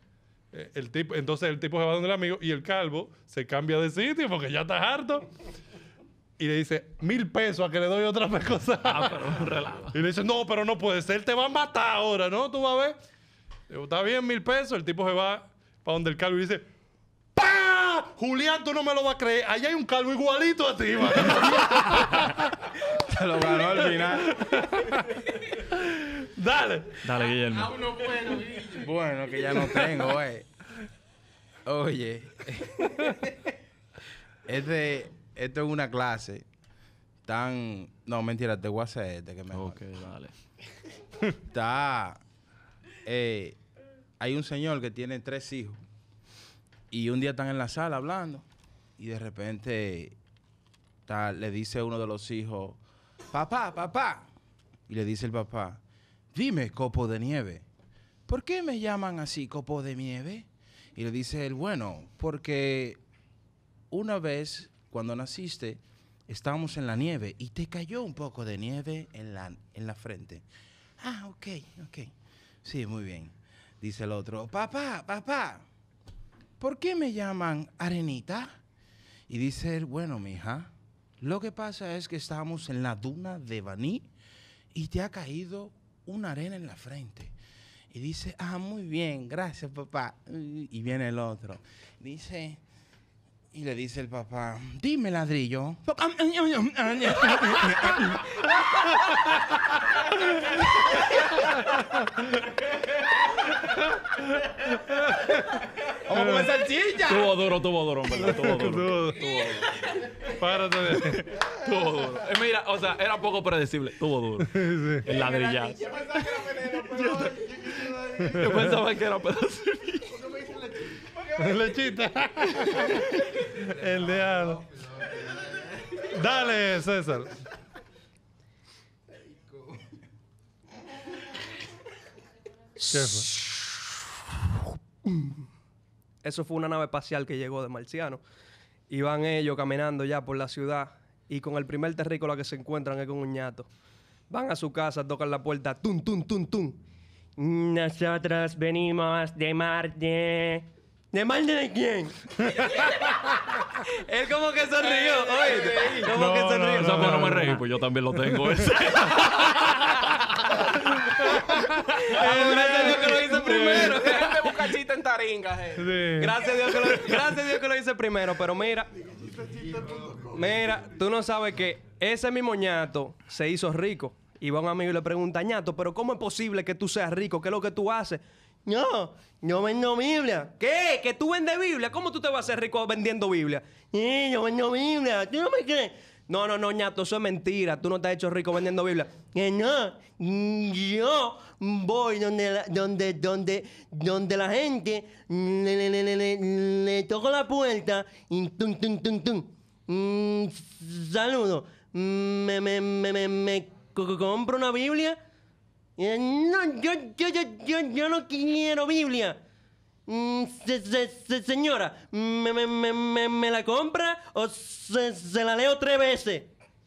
Eh, El tipo, entonces el tipo se va donde el amigo y el calvo se cambia de sitio porque ya está harto. Y le dice, mil pesos a que le doy otra cosa. Ah, pero un relajo. Y le dice, no, pero no puede ser, te va a matar ahora, ¿no? Tú vas a ver. Digo, está bien, mil pesos. El tipo se va para donde el calvo y dice. Julián, tú no me lo vas a creer. Allá hay un calvo igualito a ti, man. Se lo ganó al final. Dale. Dale, Guillermo. bueno, que ya no tengo, eh. Oye. este, esto es una clase tan... No, mentira, te voy a hacer este que me Ok, dale. está. eh, hay un señor que tiene tres hijos. Y un día están en la sala hablando. Y de repente le dice uno de los hijos: Papá, papá. Y le dice el papá: Dime, copo de nieve. ¿Por qué me llaman así, copo de nieve? Y le dice él: Bueno, porque una vez, cuando naciste, estábamos en la nieve y te cayó un poco de nieve en la, en la frente. Ah, ok, ok. Sí, muy bien. Dice el otro, papá, papá, ¿por qué me llaman Arenita? Y dice él, bueno, mija, lo que pasa es que estamos en la duna de Baní y te ha caído una arena en la frente. Y dice, ah, muy bien, gracias, papá. Y viene el otro. Dice, y le dice el papá, dime, ladrillo. Vamos a comer salchicha. Tuvo duro, tuvo duro, en verdad, tuvo duro. Párate de. Tuvo duro. Eh, mira, o sea, era poco predecible. Tuvo duro. El ladrillazo. Yo pensaba que era pedazo. Lechita. El diablo. Dale, César. ¿Qué fue? Eso fue una nave espacial que llegó de marciano. Iban ellos caminando ya por la ciudad y con el primer terrícola que se encuentran es con un ñato. Van a su casa, tocan la puerta, tum, tum, tum, tum. Nosotros venimos de Marte. ¿De Marte de quién? Él como que se rió, oye. Como No, que se no, rió. O sea, pues no me reí, pues yo también lo tengo ese. Dios que lo hice primero. Chiste en taringa, eh. Sí. Gracias a Dios que lo, gracias a Dios que lo hice primero, pero mira. Mira, tú no sabes que ese mismo ñato se hizo rico. Y va un amigo y le pregunta, ñato, pero ¿cómo es posible que tú seas rico? ¿Qué es lo que tú haces? No, yo vendo Biblia. ¿Qué? ¿Que tú vendes Biblia? ¿Cómo tú te vas a hacer rico vendiendo Biblia? Sí, yo vendo Biblia. ¿Tú no me crees? No, no, no, ñato, eso es mentira. Tú no te has hecho rico vendiendo Biblia. No, yo voy donde la, donde, donde, donde la gente le, le, le, le, toco la puerta y tum, tum, tum, tum. Mm, saludo. Mm, Me, me, me, me, me co- co- compro una Biblia. No, yo, yo, yo, yo, yo no quiero Biblia. Mm, se- se- se- señora, ¿me, me, me, me, me la compra o se, se la leo tres veces?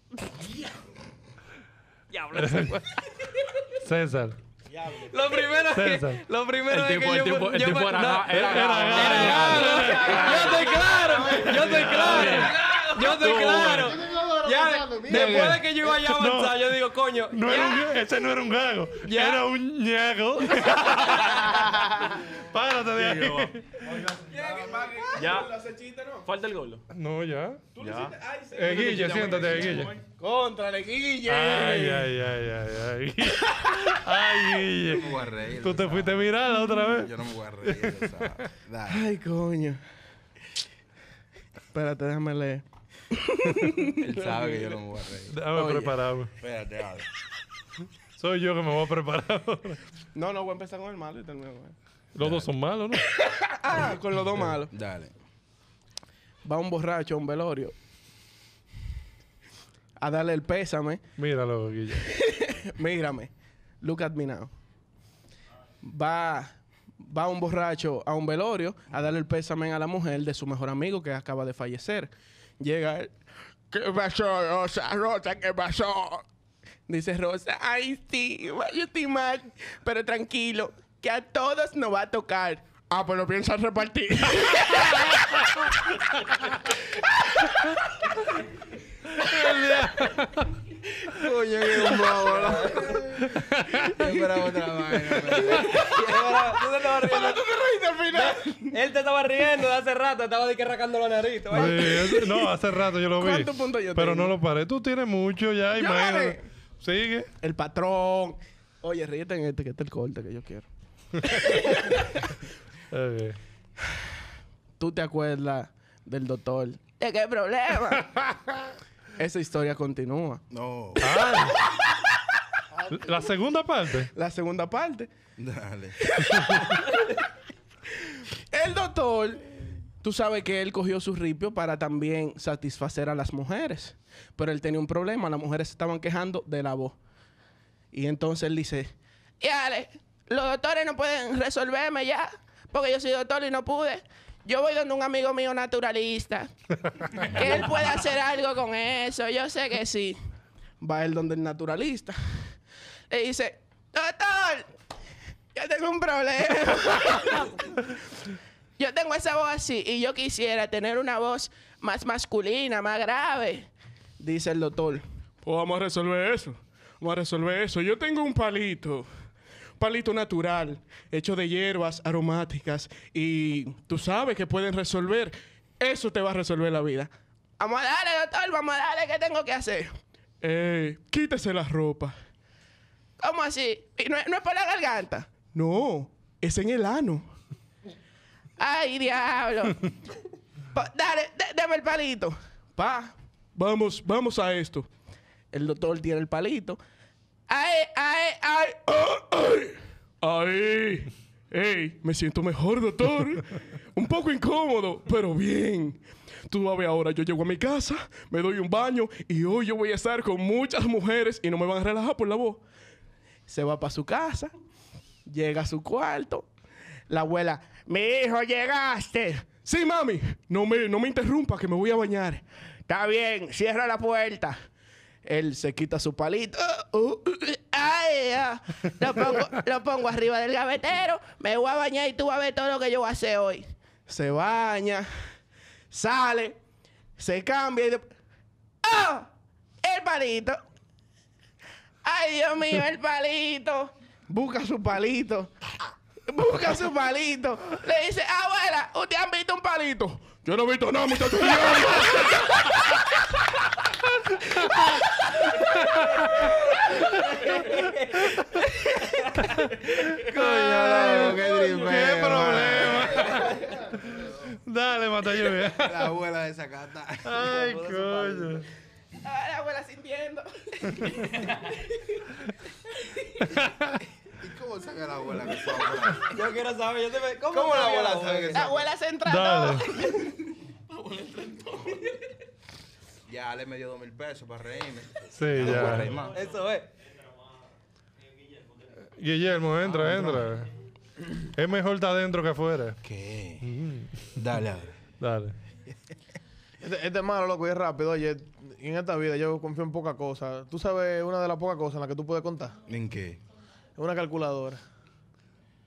Diablo, César. Lo primero es que, César. lo primero El es tipo, que el yo, tipo, el yo- tipo era, no, era, era era. Yo estoy claro, yo estoy claro, yo estoy claro. Ya, después de que yo iba a avanzar, yo digo, coño, No ya. era un, ese no era un gago. Ya. Era un ñago. Párate de ahí. Ya. Falta el gordo. No, ya. Ya. Eh, Guille, siéntate, Guille. Contra Guille. Ay, ay, ay, ay, ay. Ay, Guille. me voy a reír. Tú te fuiste viral la otra vez. Yo no me voy a reír. Ay, coño. Espérate, déjame leer. Él sabe que yo no me voy a reír. Déjame Oye. prepararme. Espérate, dale. Soy yo que me voy a preparar. ahora. No, no, voy a empezar con el malo y termino con él. Los dos son malos, ¿no? Ah, con los dos malos. Dale. Va un borracho a un velorio a darle el pésame. Míralo, Guille. Mírame. Look at me now. Va, va un borracho a un velorio a darle el pésame a la mujer de su mejor amigo que acaba de fallecer. Llega él. ¿Qué pasó, Rosa? Rosa, ¿qué pasó? Dice Rosa, ay, sí, yo estoy mal, pero tranquilo, que a todos nos va a tocar. Ah, pero piensa repartir. Coño, que un bobo, Yo esperaba otra vaina. Tú te estabas riendo. Él te estaba riendo de hace rato, estaba de que racando la nariz. ¿te? Sí, ese- no, hace rato yo lo vi. ¿Cuántos puntos yo Pero tengo? no lo paré. Tú tienes mucho ya, imagínate. gané. Sigue. El patrón. Oye, ríete en este, que este es el corte que yo quiero. Ok. ¿Tú te acuerdas del doctor? ¿De qué problema? Esa historia continúa. No, La segunda parte. La segunda parte. dale. El doctor, tú sabes que él cogió su ripio para también satisfacer a las mujeres. Pero él tenía un problema. Las mujeres se estaban quejando de la voz. Y entonces él dice, ya, le- los doctores no pueden resolverme ya. Porque yo soy doctor y no pude. Yo voy donde un amigo mío naturalista. que él puede hacer algo con eso. Yo sé que sí. Va él donde el naturalista. Le dice, doctor, yo tengo un problema. Yo tengo esa voz así y yo quisiera tener una voz más masculina, más grave. Dice el doctor. Pues vamos a resolver eso. Vamos a resolver eso. Yo tengo un palito. Palito natural, hecho de hierbas aromáticas y tú sabes que pueden resolver. Eso te va a resolver la vida. Vamos a darle, doctor, vamos a darle, ¿qué tengo que hacer? Eh, quítese la ropa. ¿Cómo así? ¿Y no, es- no es por la garganta? No, es en el ano. ¡Ay, diablo! Dale, dame el palito. Pa, vamos, vamos a esto. El doctor tiene el palito. ¡Ay, ay, ay! ¡Ay! ¡Ay! ¡Ey! Me siento mejor, doctor. Un poco incómodo, pero bien. Tú a ver ahora, yo llego a mi casa, me doy un baño y hoy yo voy a estar con muchas mujeres y no me van a relajar por la voz. Se va para su casa, llega a su cuarto. La abuela, mi hijo, llegaste. Sí, mami. No me, no me interrumpa, que me voy a bañar. Está bien, cierra la puerta. Él se quita su palito. Uh, uh, ay, ah. lo, pongo, lo pongo arriba del gavetero. Me voy a bañar y tú vas a ver todo lo que yo voy a hacer hoy. Se baña, sale, se cambia y de... ¡Ah! El palito. Ay, Dios mío, el palito. Busca su palito. Busca su palito. Le dice, abuela, ¿usted han visto un palito? Yo no he visto nada, muchacho. Coño, loco, qué ¿Qué problema? Dale, mata lluvia. La abuela de esa cata. Ay, coño. Ay, la abuela sintiendo. ¿Y cómo sabe la abuela que sobra? Yo quiero saber, yo te ve- ¿cómo, ¿Cómo la sabía abuela sabe que La abuela se entra Dale. Ya le me dio dos mil pesos para reírme. Sí, No puedo ya. reír más. Eso es. Guillermo, entra, entra. Es mejor estar adentro que afuera. ¿Qué? Dale, a ver. Dale. Este, este es malo, loco, y es rápido. Oye, en esta vida yo confío en pocas cosas. Tú sabes una de las pocas cosas en las que tú puedes contar. ¿En qué? Es una calculadora.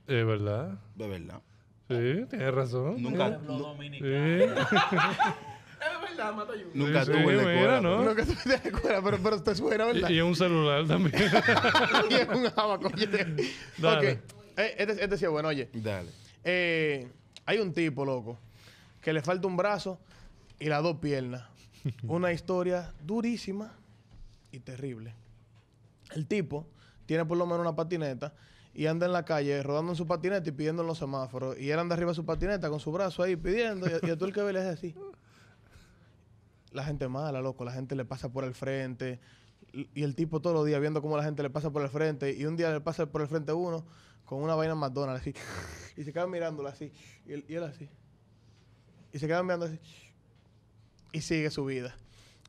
Es verdad. De verdad. Sí, tienes razón. Nunca. Sí. Es verdad, mata yo. nunca Sí, tuve la mira, escuela. ¿no? Que tú te acuerdas, pero, pero te suena, ¿verdad? Y, y un celular también. Y es un abaco. oye. Dale. Ok. Eh, Este, este sí es bueno, oye. Dale. Eh, hay un tipo, loco, que le falta un brazo y las dos piernas. Una historia durísima y terrible. El tipo tiene por lo menos una patineta y anda en la calle rodando en su patineta y pidiendo en los semáforos. Y él anda arriba de su patineta con su brazo ahí pidiendo. Y, y tú el que ve le hace así. La gente mala, loco. La gente le pasa por el frente. Y el tipo todos los días viendo cómo la gente le pasa por el frente. Y un día le pasa por el frente uno con una vaina McDonald's así. Y se quedan mirándolo así. Y él, así. Y se quedan mirando así. Y sigue su vida.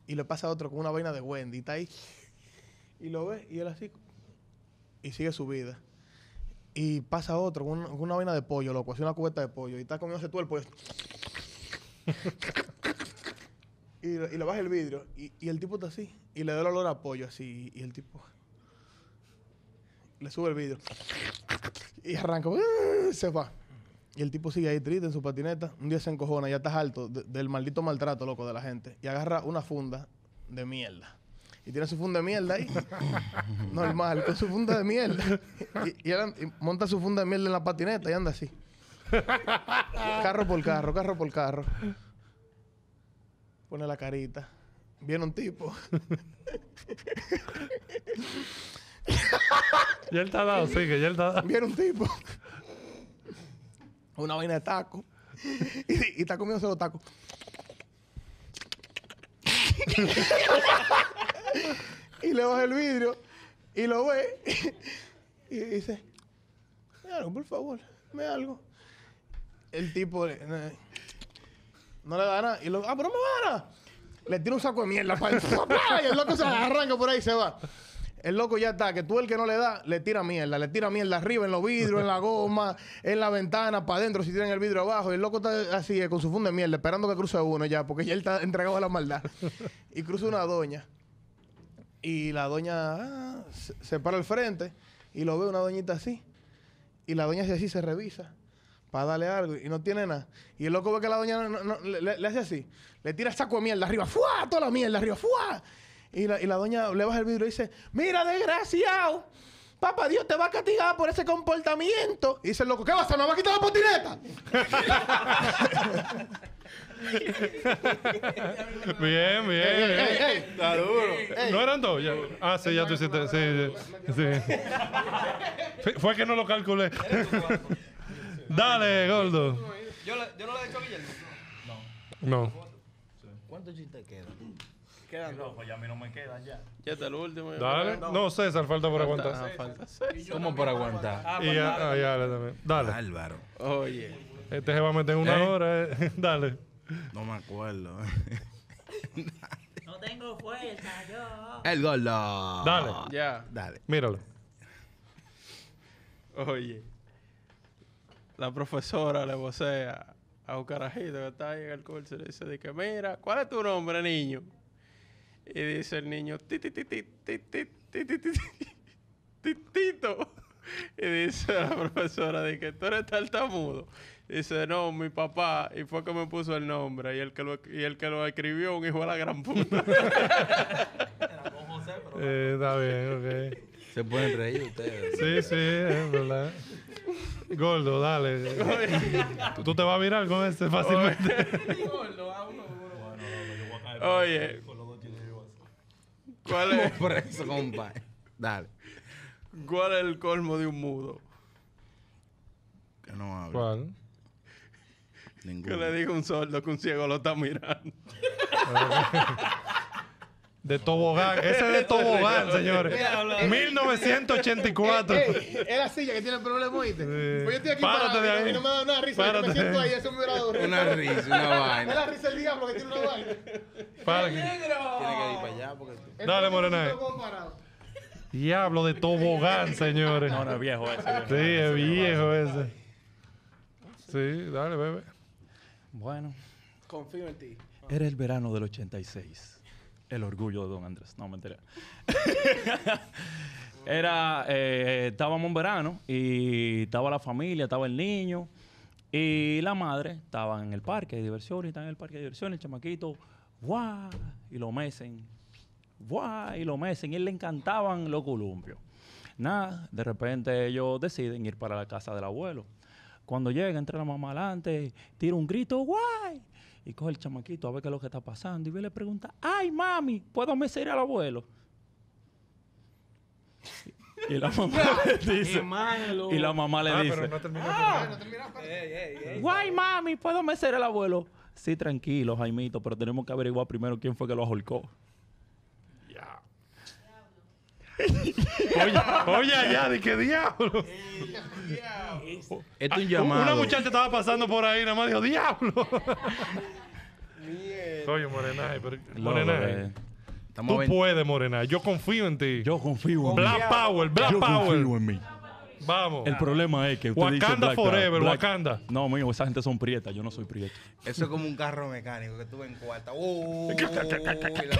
Y le pasa otro con una vaina de Wendy. Está ahí. Y lo ve. Y él así. Y sigue su vida. Y pasa otro con una, vaina de pollo, loco. Así una cubeta de pollo. Y está comiéndose todo el pollo. y, y le baja el vidrio. Y, y el tipo está así. Y le da el olor a pollo así. Y el tipo le sube el vidrio. Y arranca. Se va. Y el tipo sigue ahí triste en su patineta. Un día se encojona, ya estás alto de- del maldito maltrato, loco, de la gente. Y agarra una funda de mierda. Y tiene su funda de mierda ahí. Normal, con su funda de mierda. Y, monta su funda de mierda en la patineta y anda así. Carro por carro, carro por carro. Pone la carita. Viene un tipo. Ya él está dado, sí, que ya él está dado. Viene un tipo. Una vaina de taco. Y, y está comiéndose los tacos. Y le baja el vidrio. Y lo ve. y dice: Me algo, por favor. Me algo. El tipo no le da nada. Y lo, ah, pero no me va a dar. Le tira un saco de mierda para y el loco se arranca por ahí y se va. El loco ya está, que tú el que no le da, le tira mierda, le tira mierda arriba, en los vidrios, en la goma, en la ventana, para adentro, si tiran el vidrio abajo. Y el loco está así, eh, con su funda de mierda, esperando que cruce uno ya, porque ya él está entregado a la maldad. Y cruza una doña. Y la doña ah, se, para al frente y lo ve una doñita así. Y la doña hace así, se revisa para darle algo y no tiene nada. Y el loco ve que la doña le, hace así. Le tira saco de mierda arriba. ¡Fua! Toda la mierda arriba. ¡Fua! Y la, y la doña le baja el vidrio y dice, mira, desgraciado. papá Dios te va a castigar por ese comportamiento. Y dice el loco, ¿qué va a hacer? ¿Me va a quitar la patineta? Bien, bien. ey, ey, ey. Está duro. ¿No eran dos? Ya. Ah, sí, ya tú hiciste. Sí, sí. sí. Fue que no lo calculé. Dale, Gordo. Yo, le- yo no le he dicho a Guillermo. No. No, pues ya a mí no me quedan ya. Ya está el último. Dale. No, César, falta por Ah, aguantar. falta seis. ¿Cómo por aguantar? Y ya, ah, ya, dale también. Dale. Álvaro. Oye. Este se va a meter en una ¿Eh? hora. eh. Dale. No me acuerdo. No tengo fuerza, yo. El gordo. Dale. Ya. Dale. Míralo. Oye. La profesora le vocea a un carajito que está ahí en el curso y le dice de que, mira, ¿cuál es tu nombre, niño? Y dice el niño, "Ti, ti, ti, ti, ti, ti, ti, ti, ti, ti, Tito. Y dice la profesora de que tú eres tartamudo. Dice, no, mi papá, y fue que me puso el nombre, y el que lo, y el que lo escribió, un hijo de la gran puta. Eh, está bien, ok. Se pueden reír ustedes. Sí, sí, es verdad. Gordo, dale. Tú- Tú te vas a virar con este fácilmente. Oye, ¿cuál es, Por eso, compa. Dale. ¿cuál es el colmo de un mudo? Que no habla. ¿Cuál? Que Ninguno. le diga un sordo que un ciego lo está mirando. De tobogán. Ese es de tobogán, señores. 1984. Ey, es la silla que tiene el problema, ¿oíste? Sí. Pues yo estoy aquí Párate parado de y ahí. no me da una risa. Párate. Me siento ahí, eso me hubiera dado risa. Una risa, una Es vaina. la risa del diablo que tiene una vaina. Para que- Tiene que ir para allá porque... Dale, Morena. Diablo de tobogán, señores. No, no es viejo ese. viejo. Sí, es viejo ese. Sí, dale, bebé. Bueno, Confío en ti. era el verano del 86. El orgullo de Don Andrés. No, mentira. era, eh, estábamos en verano y estaba la familia, estaba el niño y la madre estaba en el parque de diversiones, estaba en el parque de diversiones, el chamaquito, ¡guau! Y lo mecen, ¡guau! Y lo mecen. Y él le encantaban los columpios. Nada, de repente ellos deciden ir para la casa del abuelo. Cuando llega, entra la mamá adelante, tira un grito, ¡guay! Y coge el chamaquito a ver qué es lo que está pasando. Y le pregunta, ¡ay, mami! ¿Puedo mecer al abuelo? Y la mamá le dice, y la mamá le Ah, dice, pero no terminó. ¡guay, mami! ¿Puedo mecer al abuelo? Sí, tranquilo, Jaimito, pero tenemos que averiguar primero quién fue que lo ahorcó. Oye, oye, allá, ¿de qué diablo? Esto es un Una llamado. muchacha estaba pasando por ahí, nada más dijo, ¡diablo! Oye, Morenaje, pero. Morenaje. Eh, Estamos Tú puedes, Morenaje. Yo confío en ti. Yo confío en Black Power, Black Yo Power. confío en mí. Vamos. El problema es que usted dice Wakanda Black forever, Black- Wakanda. No, mío, esa gente son prietas, yo no soy prieto. Eso es como un carro mecánico que tú en cuarta. ¡Oh! y la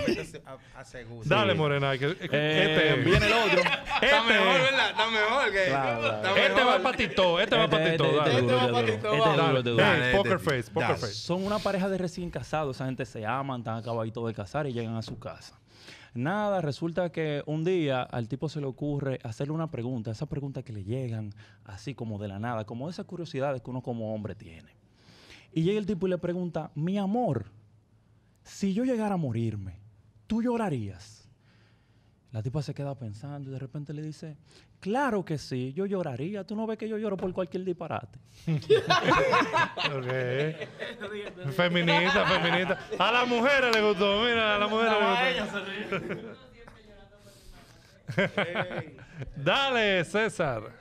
metes a, a seguro. Dale, Morenaje. que- que- Eh, este viene el otro. Está mejor, ¿verdad? Está mejor que. Está Este mejor. va para Tito. Este va para Tito. Este- Dale. este Este va este pa' duro. Tito, Este va. este. Dale, Dale, poker este- face, poker face. Son una pareja de recién casados. Esa gente se aman, están acabaditos de casar y llegan a su casa. Nada, resulta que un día al tipo se le ocurre hacerle una pregunta, esas preguntas que le llegan así como de la nada, como esas curiosidades que uno como hombre tiene. Y llega el tipo y le pregunta, mi amor, si yo llegara a morirme, ¿tú llorarías? La tipa se queda pensando y de repente le dice, claro que sí, yo lloraría. ¿Tú no ves que yo lloro por cualquier disparate? Ok. Feminista, feminista. A las mujeres le gustó, mira, a las mujeres le gustó. Dale, César.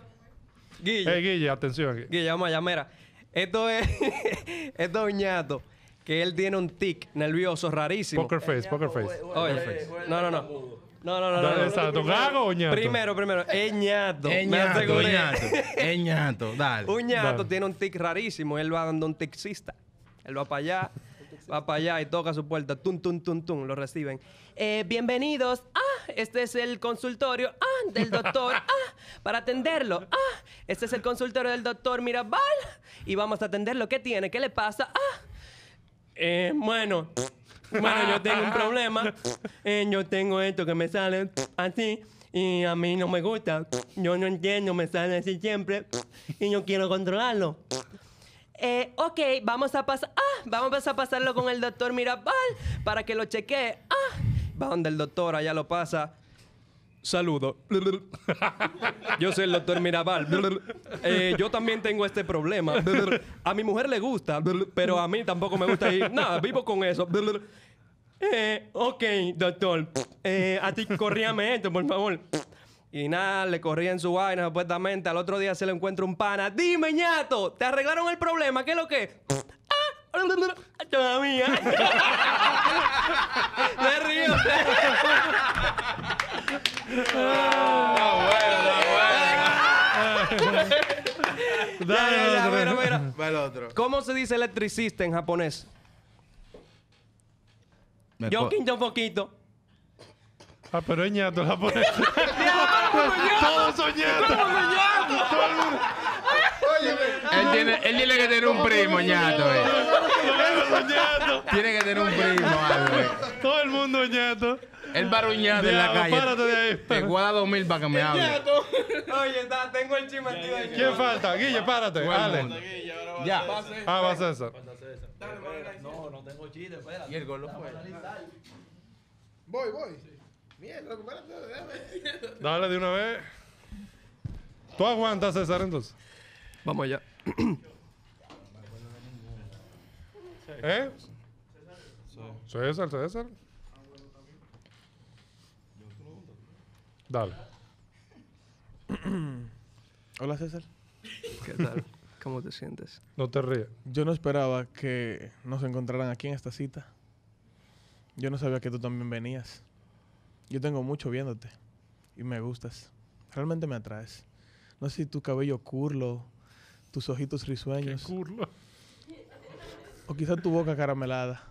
Guille. Hey, Guille, atención aquí. Guille, vamos allá, mira. Esto es... esto es un ñato. Que él tiene un tic nervioso rarísimo. Poker face, poker face. Oye, no, no, no. No, no, no, no. No. exacto. ¿Gago o ñato? Primero, primero, es ñato. Es ñato, es ñato. Es ñato. Dale. Un ñato Dale. tiene un tic rarísimo. Él va dando un ticsista. Él va para allá, va para allá y toca su puerta. Tum, tum, tum, tum. Lo reciben. Eh, bienvenidos. Ah, este es el consultorio. Ah, del doctor. Ah, para atenderlo. Ah, este es el consultorio del doctor Mirabal. Y vamos a atenderlo. ¿Qué tiene? ¿Qué le pasa? Ah, eh, bueno. Bueno, yo tengo un problema. Eh, yo tengo esto que me sale así. y a mí no me gusta. Yo no entiendo, me sale así siempre y yo quiero controlarlo. Eh, ok, vamos a pasar. Ah, vamos a pasarlo con el doctor Mirabal para que lo chequee. Ah, Va donde el doctor, allá lo pasa. Saludo. Yo soy el doctor Mirabal. Eh, yo también tengo este problema. A mi mujer le gusta, pero a mí tampoco me gusta ir. Nada, vivo con eso. Eh, ok, doctor. Eh, a ti corríame esto, por favor. Y nada, le corría en su vaina supuestamente. Al otro día se le encuentra un pana. Dime, ñato, ¿te arreglaron el problema? ¿Qué es lo que? Ah, todavía. Me río. Ya, ya, ya, mira, mira. Va el otro. ¿Cómo se dice electricista en japonés? Me Yo co- quinto un poquito. Ah, pero es ñato la pone. Todos son ñatos. Él tiene, él tiene que tener un primo, ñato, eh. Tiene que tener un primo, algo, eh. Todo el mundo es ñato. El baruñado en la calle. párate de ahí. Te voy a dar dos mil para que me hable. Oye, está, tengo el chisme aquí. ¿Quién falta? Guille, párate. Ya. Ah, va César. Y el gol lo fue. Voy, voy. Mierda, espérate, déjame. Dale de una vez. ¿Tú aguantas, César, entonces? Vamos allá. ¿Eh? César, César. Dale. Hola, César. ¿Qué tal? ¿Cómo te sientes? No te rías. Yo no esperaba que nos encontraran aquí en esta cita. Yo no sabía que tú también venías. Yo tengo mucho viéndote y me gustas. Realmente me atraes. No sé si tu cabello curlo, tus ojitos risueños Curlo. o quizá tu boca caramelada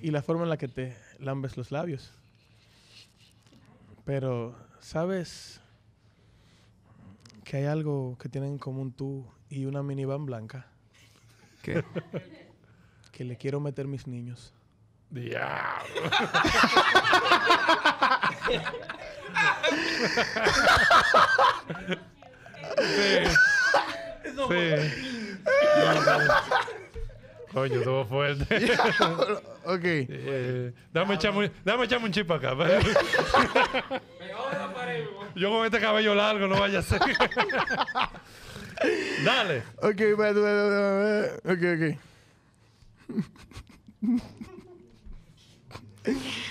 y la forma en la que te lambes los labios. Pero, ¿sabes que hay algo que tienen en común tú y una minivan blanca? ¿Qué? Que le quiero meter mis niños. Diablo. sí. Sí. Coño, estuvo fuerte. Ok. Eh, dame echarme, un- dame echarme un chip acá. Yo con este cabello largo no vaya a ser. Dale. Ok, espérate. Ok,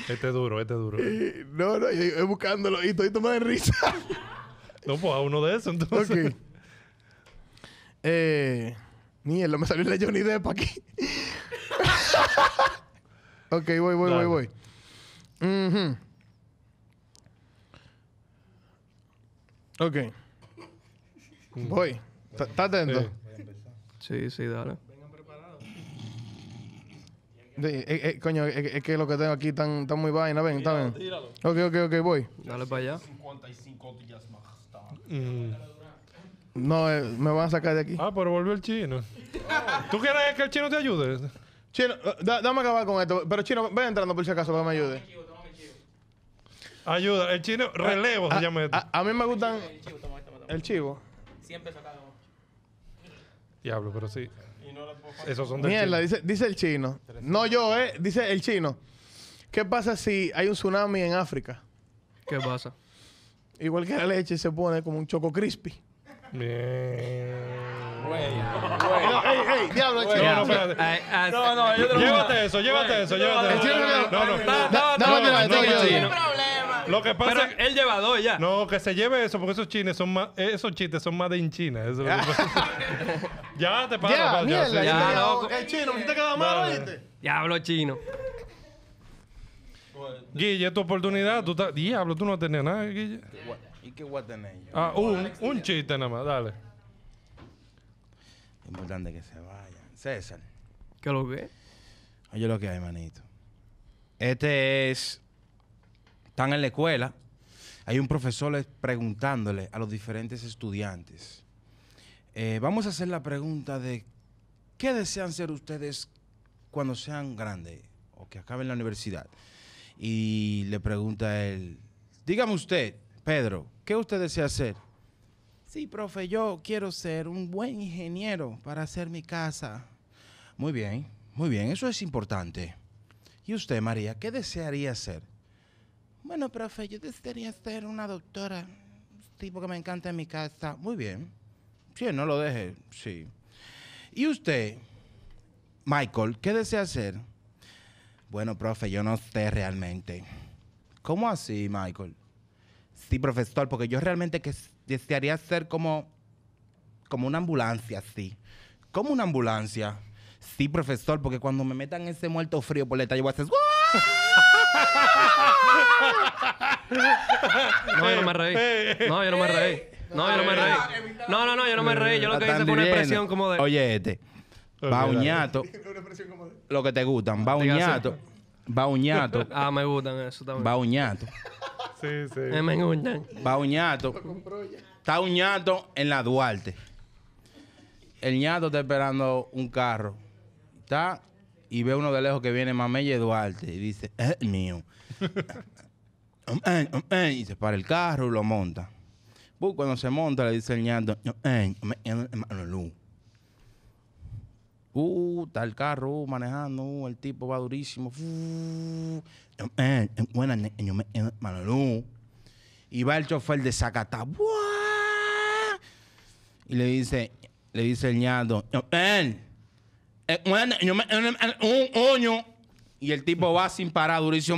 Este es duro, este es duro. ok. No, no, yo estoy buscándolo y estoy tomando risa. No, pues a uno de esos entonces. ok. Eh, mierda, me salió la Johnny Depp aquí. ok, voy, voy, Dale. voy, voy. Ujú. Ok. Voy. ¿Estás atento? Sí. Sí, sí, dale. Sí, eh, eh, coño, es, es que lo que tengo aquí están, están muy vaina, ven, está bien. Ok, ok, ok, voy. Dale para allá. Mm. No, eh, me van a sacar de aquí. Ah, pero volvió el chino. ¿Tú quieres que el chino te ayude? Chino, eh, da- dame acabar con esto. Pero Chino, ven entrando por si acaso para que me ayude. Ayuda. El chino, relevo se A, llama esto. a- a mí me gustan... El chivo. Diablo, pero sí. Esos son del Mierda, chino. dice, dice el chino. No yo, eh. Dice el chino. ¿Qué pasa si hay un tsunami en África? ¿Qué pasa? Igual que la leche se pone como un choco crispy. Bien. ¡Ey, ey! ¡Diablo, el chino! No, no, espérate. No, no, yo te lo Llévate eso, llévate eso, llévate eso. No, no. No, no, no. Lo que Pero pasa es él lleva dos ya. No, que se lleve eso, porque esos chines son más, esos chistes son más de en China. Eso es lo que pasa. ya te pasa, Ya, Ya, tenía- loco. El chino, me te queda mal. ¿oíste? Diablo chino. Guille, tu oportunidad, tú estás- Diablo, tú no tenías nada, Guille. ¿Y qué voy a tener yo? Ah, un, un chiste nada más, dale. Importante que se vayan. César, ¿Qué lo que? oye lo que hay, manito. Este es... Están en la escuela. Hay un profesor les- preguntándole a los diferentes estudiantes. eh, vamos a hacer la pregunta de ¿qué desean ser ustedes cuando sean grandes o que acaben la universidad? Y le pregunta a él, dígame usted, Pedro, ¿qué usted desea hacer? Sí, profe, yo quiero ser un buen ingeniero para hacer mi casa. Muy bien, muy bien, eso es importante. ¿Y usted, María, qué desearía ser? Bueno, profe, yo desearía ser una doctora, tipo que me encanta en mi casa. Muy bien. Sí, no lo deje, sí. ¿Y usted, Michael, qué desea hacer? Bueno, profe, yo no sé realmente. ¿Cómo así, Michael? Sí, profesor, porque yo realmente que desearía ser como, como una ambulancia, sí. Como una ambulancia. Sí, profesor, porque cuando me metan ese muerto frío por la yo voy a hacer... No, yo no me reí. No, yo no me reí. No, yo no me reí. No, no, no, yo no me reí. Yo lo que hice fue una expresión como de. Oye, este. Va un ñato. Lo que te gustan. Va un Dígase. ñato. Va un ñato. Ah, me gustan eso también. Va un ñato. Sí, sí. Eh, me gustan. Va un ñato. Está un ñato en la Duarte. El ñato está esperando un carro. Está y ve uno de lejos que viene Mamelle Duarte y dice, es el mío. Um, eh, um, eh, y se para el carro y lo monta. Bu, cuando se monta le dice el ñato, um, eh, um, eh, um, hermano Lu. Uh, está el carro uh, manejando, uh, el tipo va durísimo. Eh, eh. Y va el chofer de Zacatá. Y le dice, le dice el ñato, "Eh. Y el tipo va sin parar, durísimo.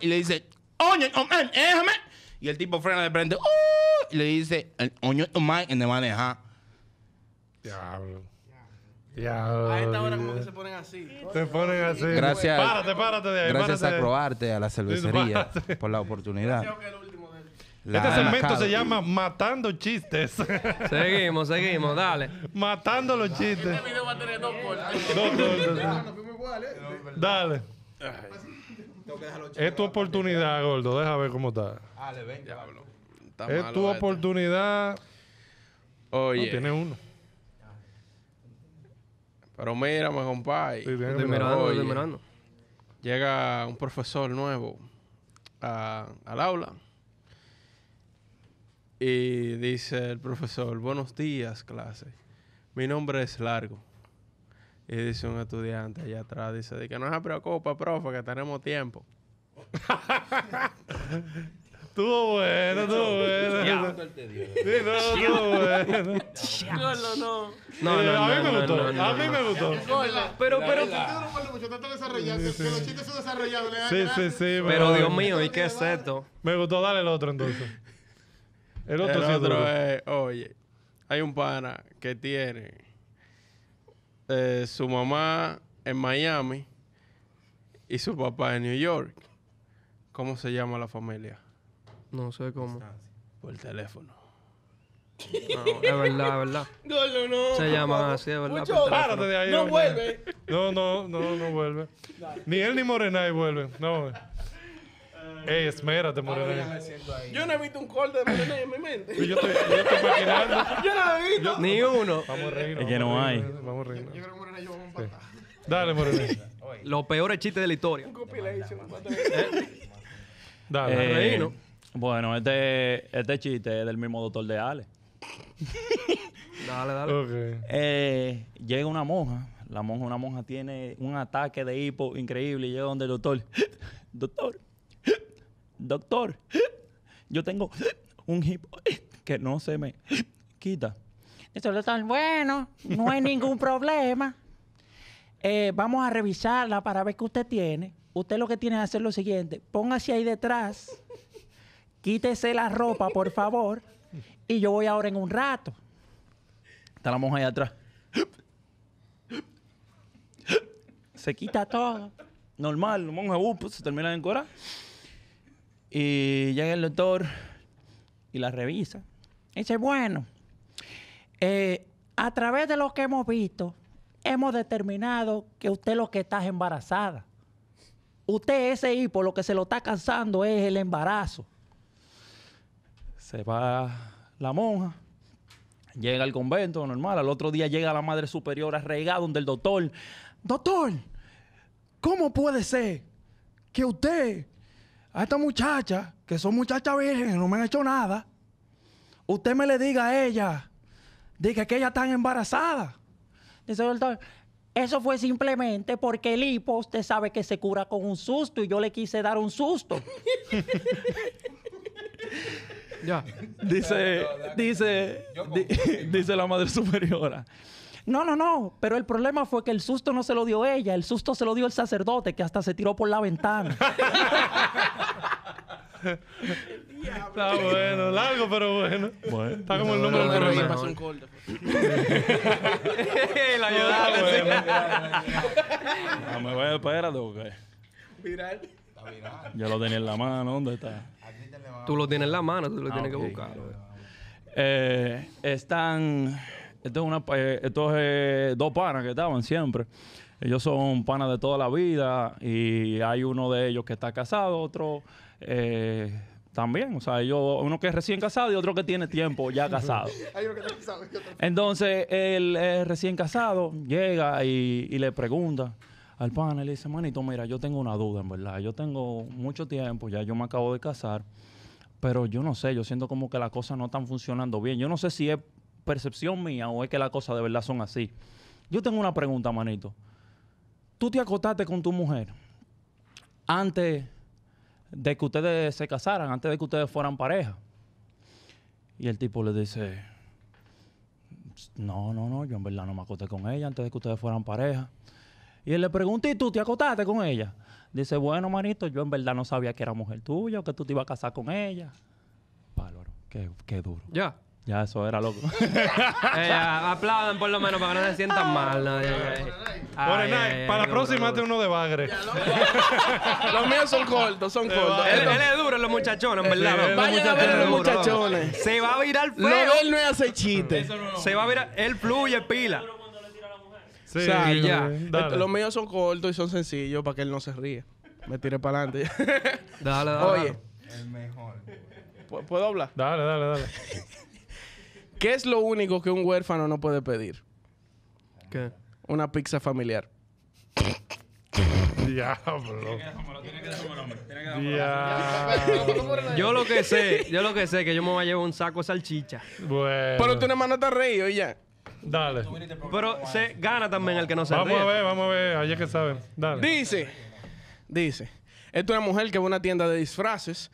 Y le dice, déjame. Y el tipo frena de frente. ¡uh! Y le dice, oño en de manejar. Diablo. Diablo. A esta hora como que se ponen así. Se ponen así. Gracias. Párate, párate de ahí. Gracias párate a. Croarte, a la cervecería, por la oportunidad. La- Este segmento se llama Matando Chistes. Seguimos, seguimos, dale. Matando los chistes. video va a tener dos cortes. Dos sí. Dale. Es tu oportunidad, gordo. Deja ver cómo está. Está Es malo tu este. oportunidad. No, Oye, tiene uno. Pero mírame, compadre. Sí, Estoy mirando, estoy mirando. Llega un profesor nuevo a- al aula y dice el profesor, buenos días, clase. Mi nombre es Largo. Y dice un estudiante allá atrás, dice, de que no se preocupe, profe, que tenemos tiempo. Estuvo bueno, estuvo bueno. Sí, no. No, no, no. No, Eh, no, a mí no, me no, gustó. no, no, a mí no. me gustó. Pero, pero, Sí, sí, sí. pero Dios mío, ¿y qué es esto? Me gustó. Dale el otro entonces. El otro El es, oye, hay un pana que tiene eh, su mamá en Miami y su papá en New York. ¿Cómo se llama la familia? No sé cómo. Por teléfono. No, es verdad, es verdad. No, no, Se llaman así, es verdad. Mucho-. Párate de ahí. No hombre. vuelve. No, no, no, no vuelve. Ni él ni Morenay vuelven. No. Ey, esmérate, Morenay. Yo no he visto un corte de Morené en mi mente. Yo estoy, yo estoy maquinando. Yo no lo he visto. Ni uno. Vamos a reírnos. Es que vamos no a hay. reírnos, Vamos a reírnos. Sí. Dale, Morenay. Los peores chistes de la historia. Dale. Eh, reí, ¿no? Bueno, este, este chiste es del mismo doctor de Ale. Dale, dale. Eh, llega una monja. La monja, una monja tiene un ataque de hipo increíble y llega donde el doctor. Doctor, doctor, yo tengo un hipo que no se me quita. Dice el doctor, bueno, no hay ningún problema. Eh, vamos a revisarla para ver qué usted tiene. Usted lo que tiene que hacer es lo siguiente. Póngase ahí detrás. Quítese la ropa, por favor. Y yo voy ahora en un rato. Está la monja ahí atrás. Se quita todo. Normal, la monja uh, pues, se termina de encorar. Y llega el doctor y la revisa. Y dice, bueno, eh, a través de lo que hemos visto, hemos determinado que usted lo que está es embarazada. Usted ese hipo lo que se lo está cansando es el embarazo. Se va la monja, llega al convento normal, al otro día llega la madre superiora regada donde el doctor, doctor, ¿cómo puede ser que usted a esta muchacha que son muchachas vírgenes, no me han hecho nada. Usted me le diga a ella, diga que ella está embarazada. Dice el doctor, eso fue simplemente porque el hipo, usted sabe que se cura con un susto y yo le quise dar un susto. Ya. Dice, dice, di- dice la madre superiora. No, no, no, pero el problema fue que el susto no se lo dio ella, el susto se lo dio el sacerdote que hasta se tiró por la ventana. Está bueno, largo, pero bueno. Bueno. Está como el número del no, programa. pasa un corte. la ayudaste. No me voy a esperar, porque Viral. yo lo tenía en la mano. ¿Dónde está? Tú lo tienes en la mano, tú lo Ah, tienes que buscar. Eh, están. Esto es una, eh, estos eh, dos panas que estaban siempre. Ellos son panas de toda la vida y hay uno de ellos que está casado, otro eh, también. O sea, ellos, uno que es recién casado y otro que tiene tiempo ya casado. Entonces, el recién casado llega y, y le pregunta al pana, le dice, manito, mira, yo tengo una duda, en verdad. Yo tengo mucho tiempo, ya yo me acabo de casar, pero yo no sé, yo siento como que las cosas no están funcionando bien. Yo no sé si es percepción mía o es que las cosas de verdad son así. Yo tengo una pregunta, manito. ¿Tú te acostaste con tu mujer antes de que ustedes se casaran, antes de que ustedes fueran pareja? Y el tipo le dice, no, no, no, yo en verdad no me acosté con ella antes de que ustedes fueran pareja. Y él le pregunta, ¿y tú te acostaste con ella? Dice, bueno, manito, yo en verdad no sabía que era mujer tuya o que tú te ibas a casar con ella. Bárbaro, qué, qué duro. Ya. Ya eso era loco. Eh, a- aplaudan por lo menos para que no se sientan mal. nadie. Ay, Bueno, ay, Nike, ay, para la próxima hazte uno de bagre. Los míos son cortos, son cortos. Él, es duro en los muchachones, en Sí, verdad. loco. Vayan a ver los muchachones. Se va a virar feo. de él no es hacer chiste. Se va a virar. Él fluye pila. Sí, ya. dale. Esto- Los míos son cortos y son sencillos para que él no se ríe. Me tiré para adelante. Dale, dale. Oye, dale. ¿pu- ¿puedo hablar? Dale, dale, dale. ¿Qué es lo único que un huérfano no puede pedir? ¿Qué? Una pizza familiar. Diablo. Diablo. Yo lo que sé, yo lo que sé que yo me voy a llevar un saco de salchicha. Bueno. Pero tú nada más no te has reído y ya. Dale. Pero se gana también el que no se Vamos ríe. a ver, vamos a ver. Allá que saben. Dale. Dice, dice, esta es una mujer que va a una tienda de disfraces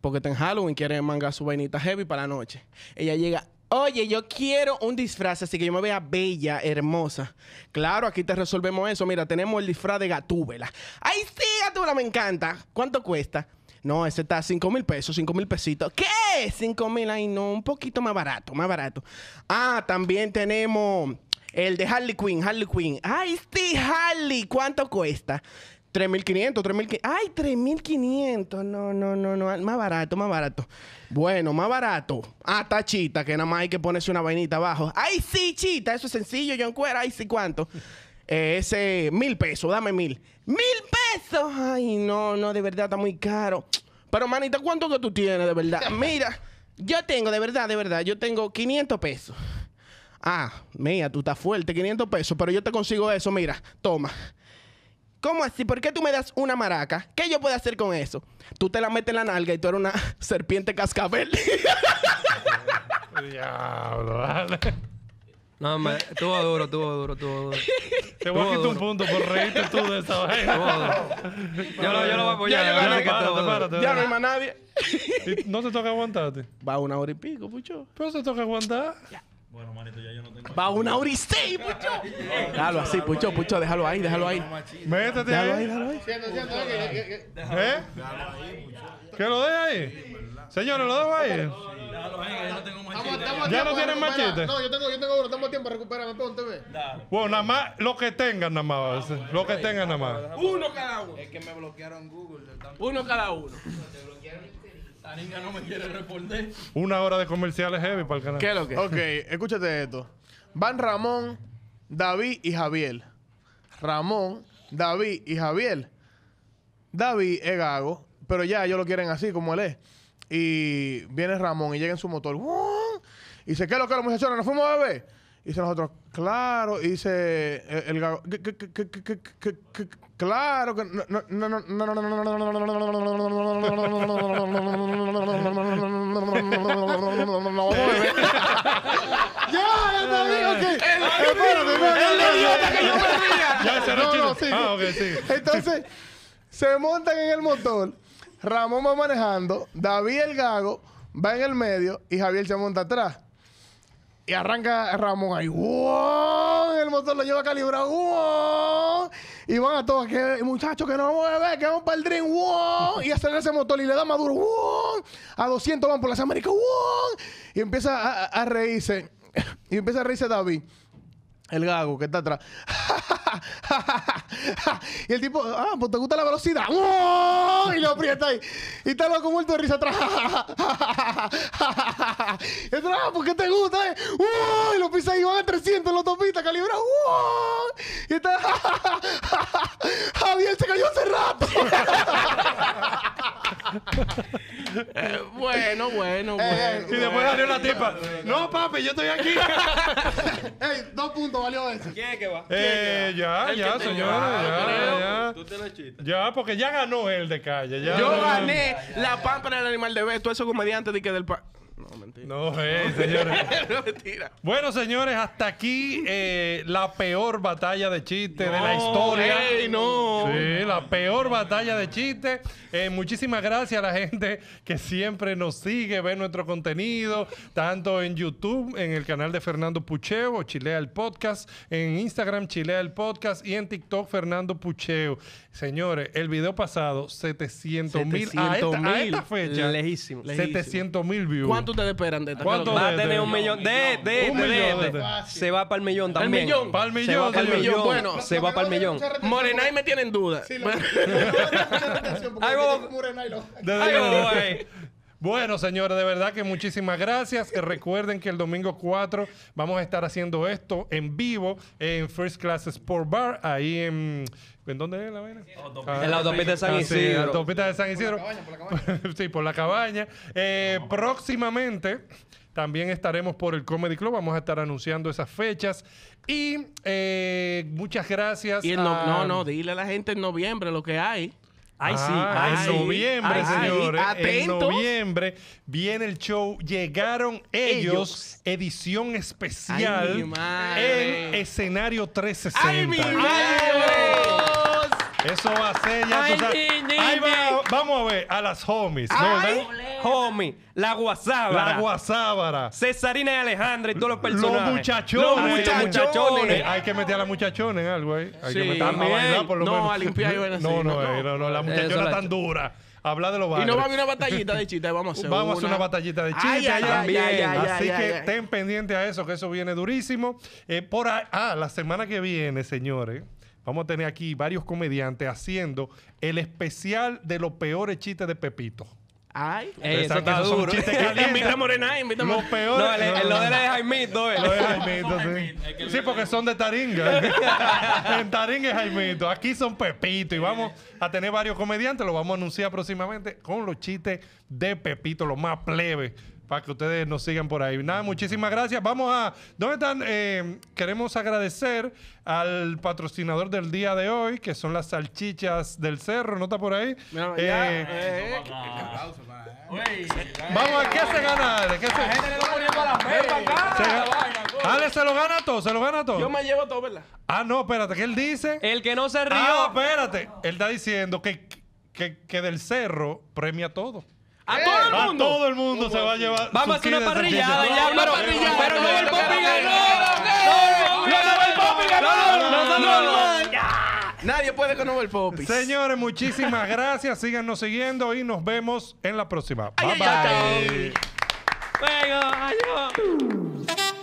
porque está en Halloween, quiere mangar su vainita heavy para la noche. Ella llega, oye, yo quiero un disfraz así que yo me vea bella, hermosa. Claro, aquí te resolvemos eso. Mira, tenemos el disfraz de Gatúbela. ¡Ay, sí, Gatúbela, me encanta! ¿Cuánto cuesta? No, ese está a 5 mil pesos, 5 mil pesitos. ¿Qué? 5 mil, ay no, un poquito más barato, más barato. Ah, también tenemos el de Harley Quinn, Harley Quinn. Ay, sí, Harley, ¿cuánto cuesta? 3.500, 3.500. Ay, 3.500. No, no, no, no. Más barato, más barato. Bueno, más barato. Ah, está chita, que nada más hay que ponerse una vainita abajo. Ay, sí, chita. Eso es sencillo, yo encuero. Ay, sí, ¿cuánto? Ese mil pesos, dame mil. ¡Mil pesos! Ay, no, no, de verdad está muy caro. Pero, manita, ¿cuánto que tú tienes, de verdad? Mira, yo tengo, de verdad, de verdad, yo tengo 500 pesos. Ah, mira, tú estás fuerte, 500 pesos, pero yo te consigo eso, mira, toma. ¿Cómo así? ¿Por qué tú me das una maraca? ¿Qué yo puedo hacer con eso? Tú te la metes en la nalga y tú eres una serpiente cascabel. Diablo, dale. No, me, estuvo duro, estuvo duro, estuvo duro. Te voy a quitar un punto por reírte tú de esa vaina. Yo lo, yo lo voy a apoyar. Ya, ya, ya, ya no hay más nadie. ¿Y ¿No te toca aguantarte? Va una hora y pico, pucho. Pero se toca aguantar. Bueno, manito, ya yo no tengo. Va una hora y seis, pucho. Déjalo así, pucho, pucho, déjalo ahí, déjalo ahí. Métete Déjalo ahí, ahí. déjalo ahí. ¿Eh? ¿Que lo deje ahí? Señores, lo dejo ahí. Ya no tienen machete. No, yo tengo, yo tengo uno. Estamos a tiempo de recuperarme. Ponte, ve. Bueno, nada más lo que tengan, nada más. Lo que tengan, nada más. Uno cada uno. Es que me bloquearon Google. Uno cada uno. La niña no me quiere responder. Una hora de comerciales heavy para el canal. ¿Qué es lo que? Ok, escúchate esto. Van Ramón, David y Javier. Ramón, David y Javier. David es gago, pero ya ellos lo quieren así como él es. Y viene Ramón y llega en su motor. ¡guau! Y dice, ¿qué es lo que los muchachones nos fuimos a beber? Y dice nosotros, claro. Y dice eh, el gago, "Que- que- que- que- que- que- que- que- claro que no, no, no, no, no, no, no, no, no, no, no, no, no, no, no. Ah. Entonces, se montan en el motor. Ramón va manejando. David el gago va en el medio y Javier se monta atrás. Y arranca Ramón ahí. ¡Wow! El motor lo lleva calibrado. ¡Wow! Y van a todos. Que, muchachos, que no vamos a beber, que vamos para el drink. ¡Wow! Y acelera ese motor y le da maduro. ¡Wow! A 200 van por las Américas. ¡Wow! Y empieza a reírse. Y empieza a reírse David. El gago que está atrás. y el tipo, ah, pues te gusta la velocidad. ¡Wow! Y lo aprieta ahí. Y está loco muerto de risa atrás. y atrás, ah, ¿por qué te gusta? Eh? ¡Wow! Y lo pisa ahí, van a 300 en la autopista, calibrado. ¡Wow! Y está, Javier se cayó hace rato. Eh, bueno, bueno, Eh, bueno. Y después salió la tipa. No, papi, yo estoy aquí. Ey, dos puntos valió eso. ¿Quién es que va? Eh, ya, ya, señores. Ya, ya. Tú tienes chiste. Ya, porque ya ganó el de calle. Ya, Yo ya. gané la pámpara del animal de Beto, esos comediantes de que del pa... No, mentira. No, eh, señores. No, mentira. Bueno, señores, hasta aquí eh, la peor batalla de chistes de la historia. ey, no. Sí, la peor batalla de chistes. Eh, muchísimas gracias a la gente que siempre nos sigue, ve nuestro contenido, tanto en YouTube, en el canal de Fernando Pucheo, o Chilea el Podcast, en Instagram, Chilea el Podcast, y en TikTok, Fernando Pucheo. Señores, el video pasado, 700 mil. A, esta- a esta fecha, Lejísimo. 700 mil views. ¿Cuánto ustedes esperan de esta? ¿Cuánto? ¿Qué es lo Va a tener un millón. De, de, Un de, millón, de, de- de. Se va para el millón también. millón. Pa'l Se millón, va para el millón. Bueno. se va para el millón. Morenay me tienen duda. Ahí vamos. Desde Ay, luego. güey. Bueno, señores, de verdad que muchísimas gracias. Recuerden que el domingo 4 vamos a estar haciendo esto en vivo en First Class Sport Bar, ahí en... ¿En dónde es la vaina? Ah, En la autopista de San ah, sí, Isidro. en la autopista de San Isidro. sí, por la cabaña. Eh, próximamente también estaremos por el Comedy Club. Vamos a estar anunciando esas fechas. Y eh, muchas gracias. Y no, a- no, no, dile a la gente en noviembre lo que hay. Ay, sí. Ah, Ay, en noviembre, Ay, señores. En Atentos. noviembre viene el show Llegaron ellos, Ellos. edición especial Ay, en escenario 360. ¡Ay, mi madre! Eso va a ser ya. Ay, tú sabes. ni, ni, Ahí va, vamos a ver a las homies. ¿no? Ay. ¿verdad? Homie, la guasábara. La guasábara. Cesarina y Alejandra y todos los Los personajes. muchachones. Los que- muchachones. Hay que meter a la muchachona en algo ahí. Hay que Sí. meter a bailar por lo No, menos. a limpiar y así, No, no, no, eh, no, no, la muchachona la- tan dura. Habla de los Y barrios. no va a haber una batallita de chistes, vamos a hacer Vamos a hacer una una batallita de chistes ay, allá. ay, ay, ay, Así ay, que ay. ten pendiente a eso, que eso viene durísimo. Eh, por ahí- ah, la semana que viene, señores, vamos a tener aquí varios comediantes haciendo el especial de los peores chistes de Pepito. Ay. Ey, eso está duro. chistes calientes. Invita a invita a Los Morenay. peores. No, el, el- lo de Jaimito, eh. Lo de Jaimito, sí. Sí, porque son de Taringa. en Taringa es Jaimito. Aquí son Pepito. Y vamos a tener varios comediantes. Lo vamos a anunciar próximamente con los chistes de Pepito, los más plebes. Para que ustedes nos sigan por ahí. Nada, muchísimas gracias. Vamos a. ¿Dónde están? Eh, queremos agradecer al patrocinador del día de hoy, que son las salchichas del cerro. ¿No está por ahí? No, Eh, ya, eh, Vamos a ver qué se gana. ¿Qué se... Ale se lo gana todo, se lo gana todo. Yo me llevo todo, ¿verdad? Ah, no, espérate, que él dice. El que no se rió. Ah, espérate. Él está diciendo que, que, que del cerro premia todo. ¡A todo el A mundo! todo el mundo se va a llevar. Vamos a hacer una parrillada ya, Una pero, parrillada. pero no el Popi ganó. ¡No, el Popi ganó! No, no, no. Nadie puede con el Popi. Señores, muchísimas gracias. Síganos siguiendo y nos vemos en la próxima. Bye bye. Venga, adiós.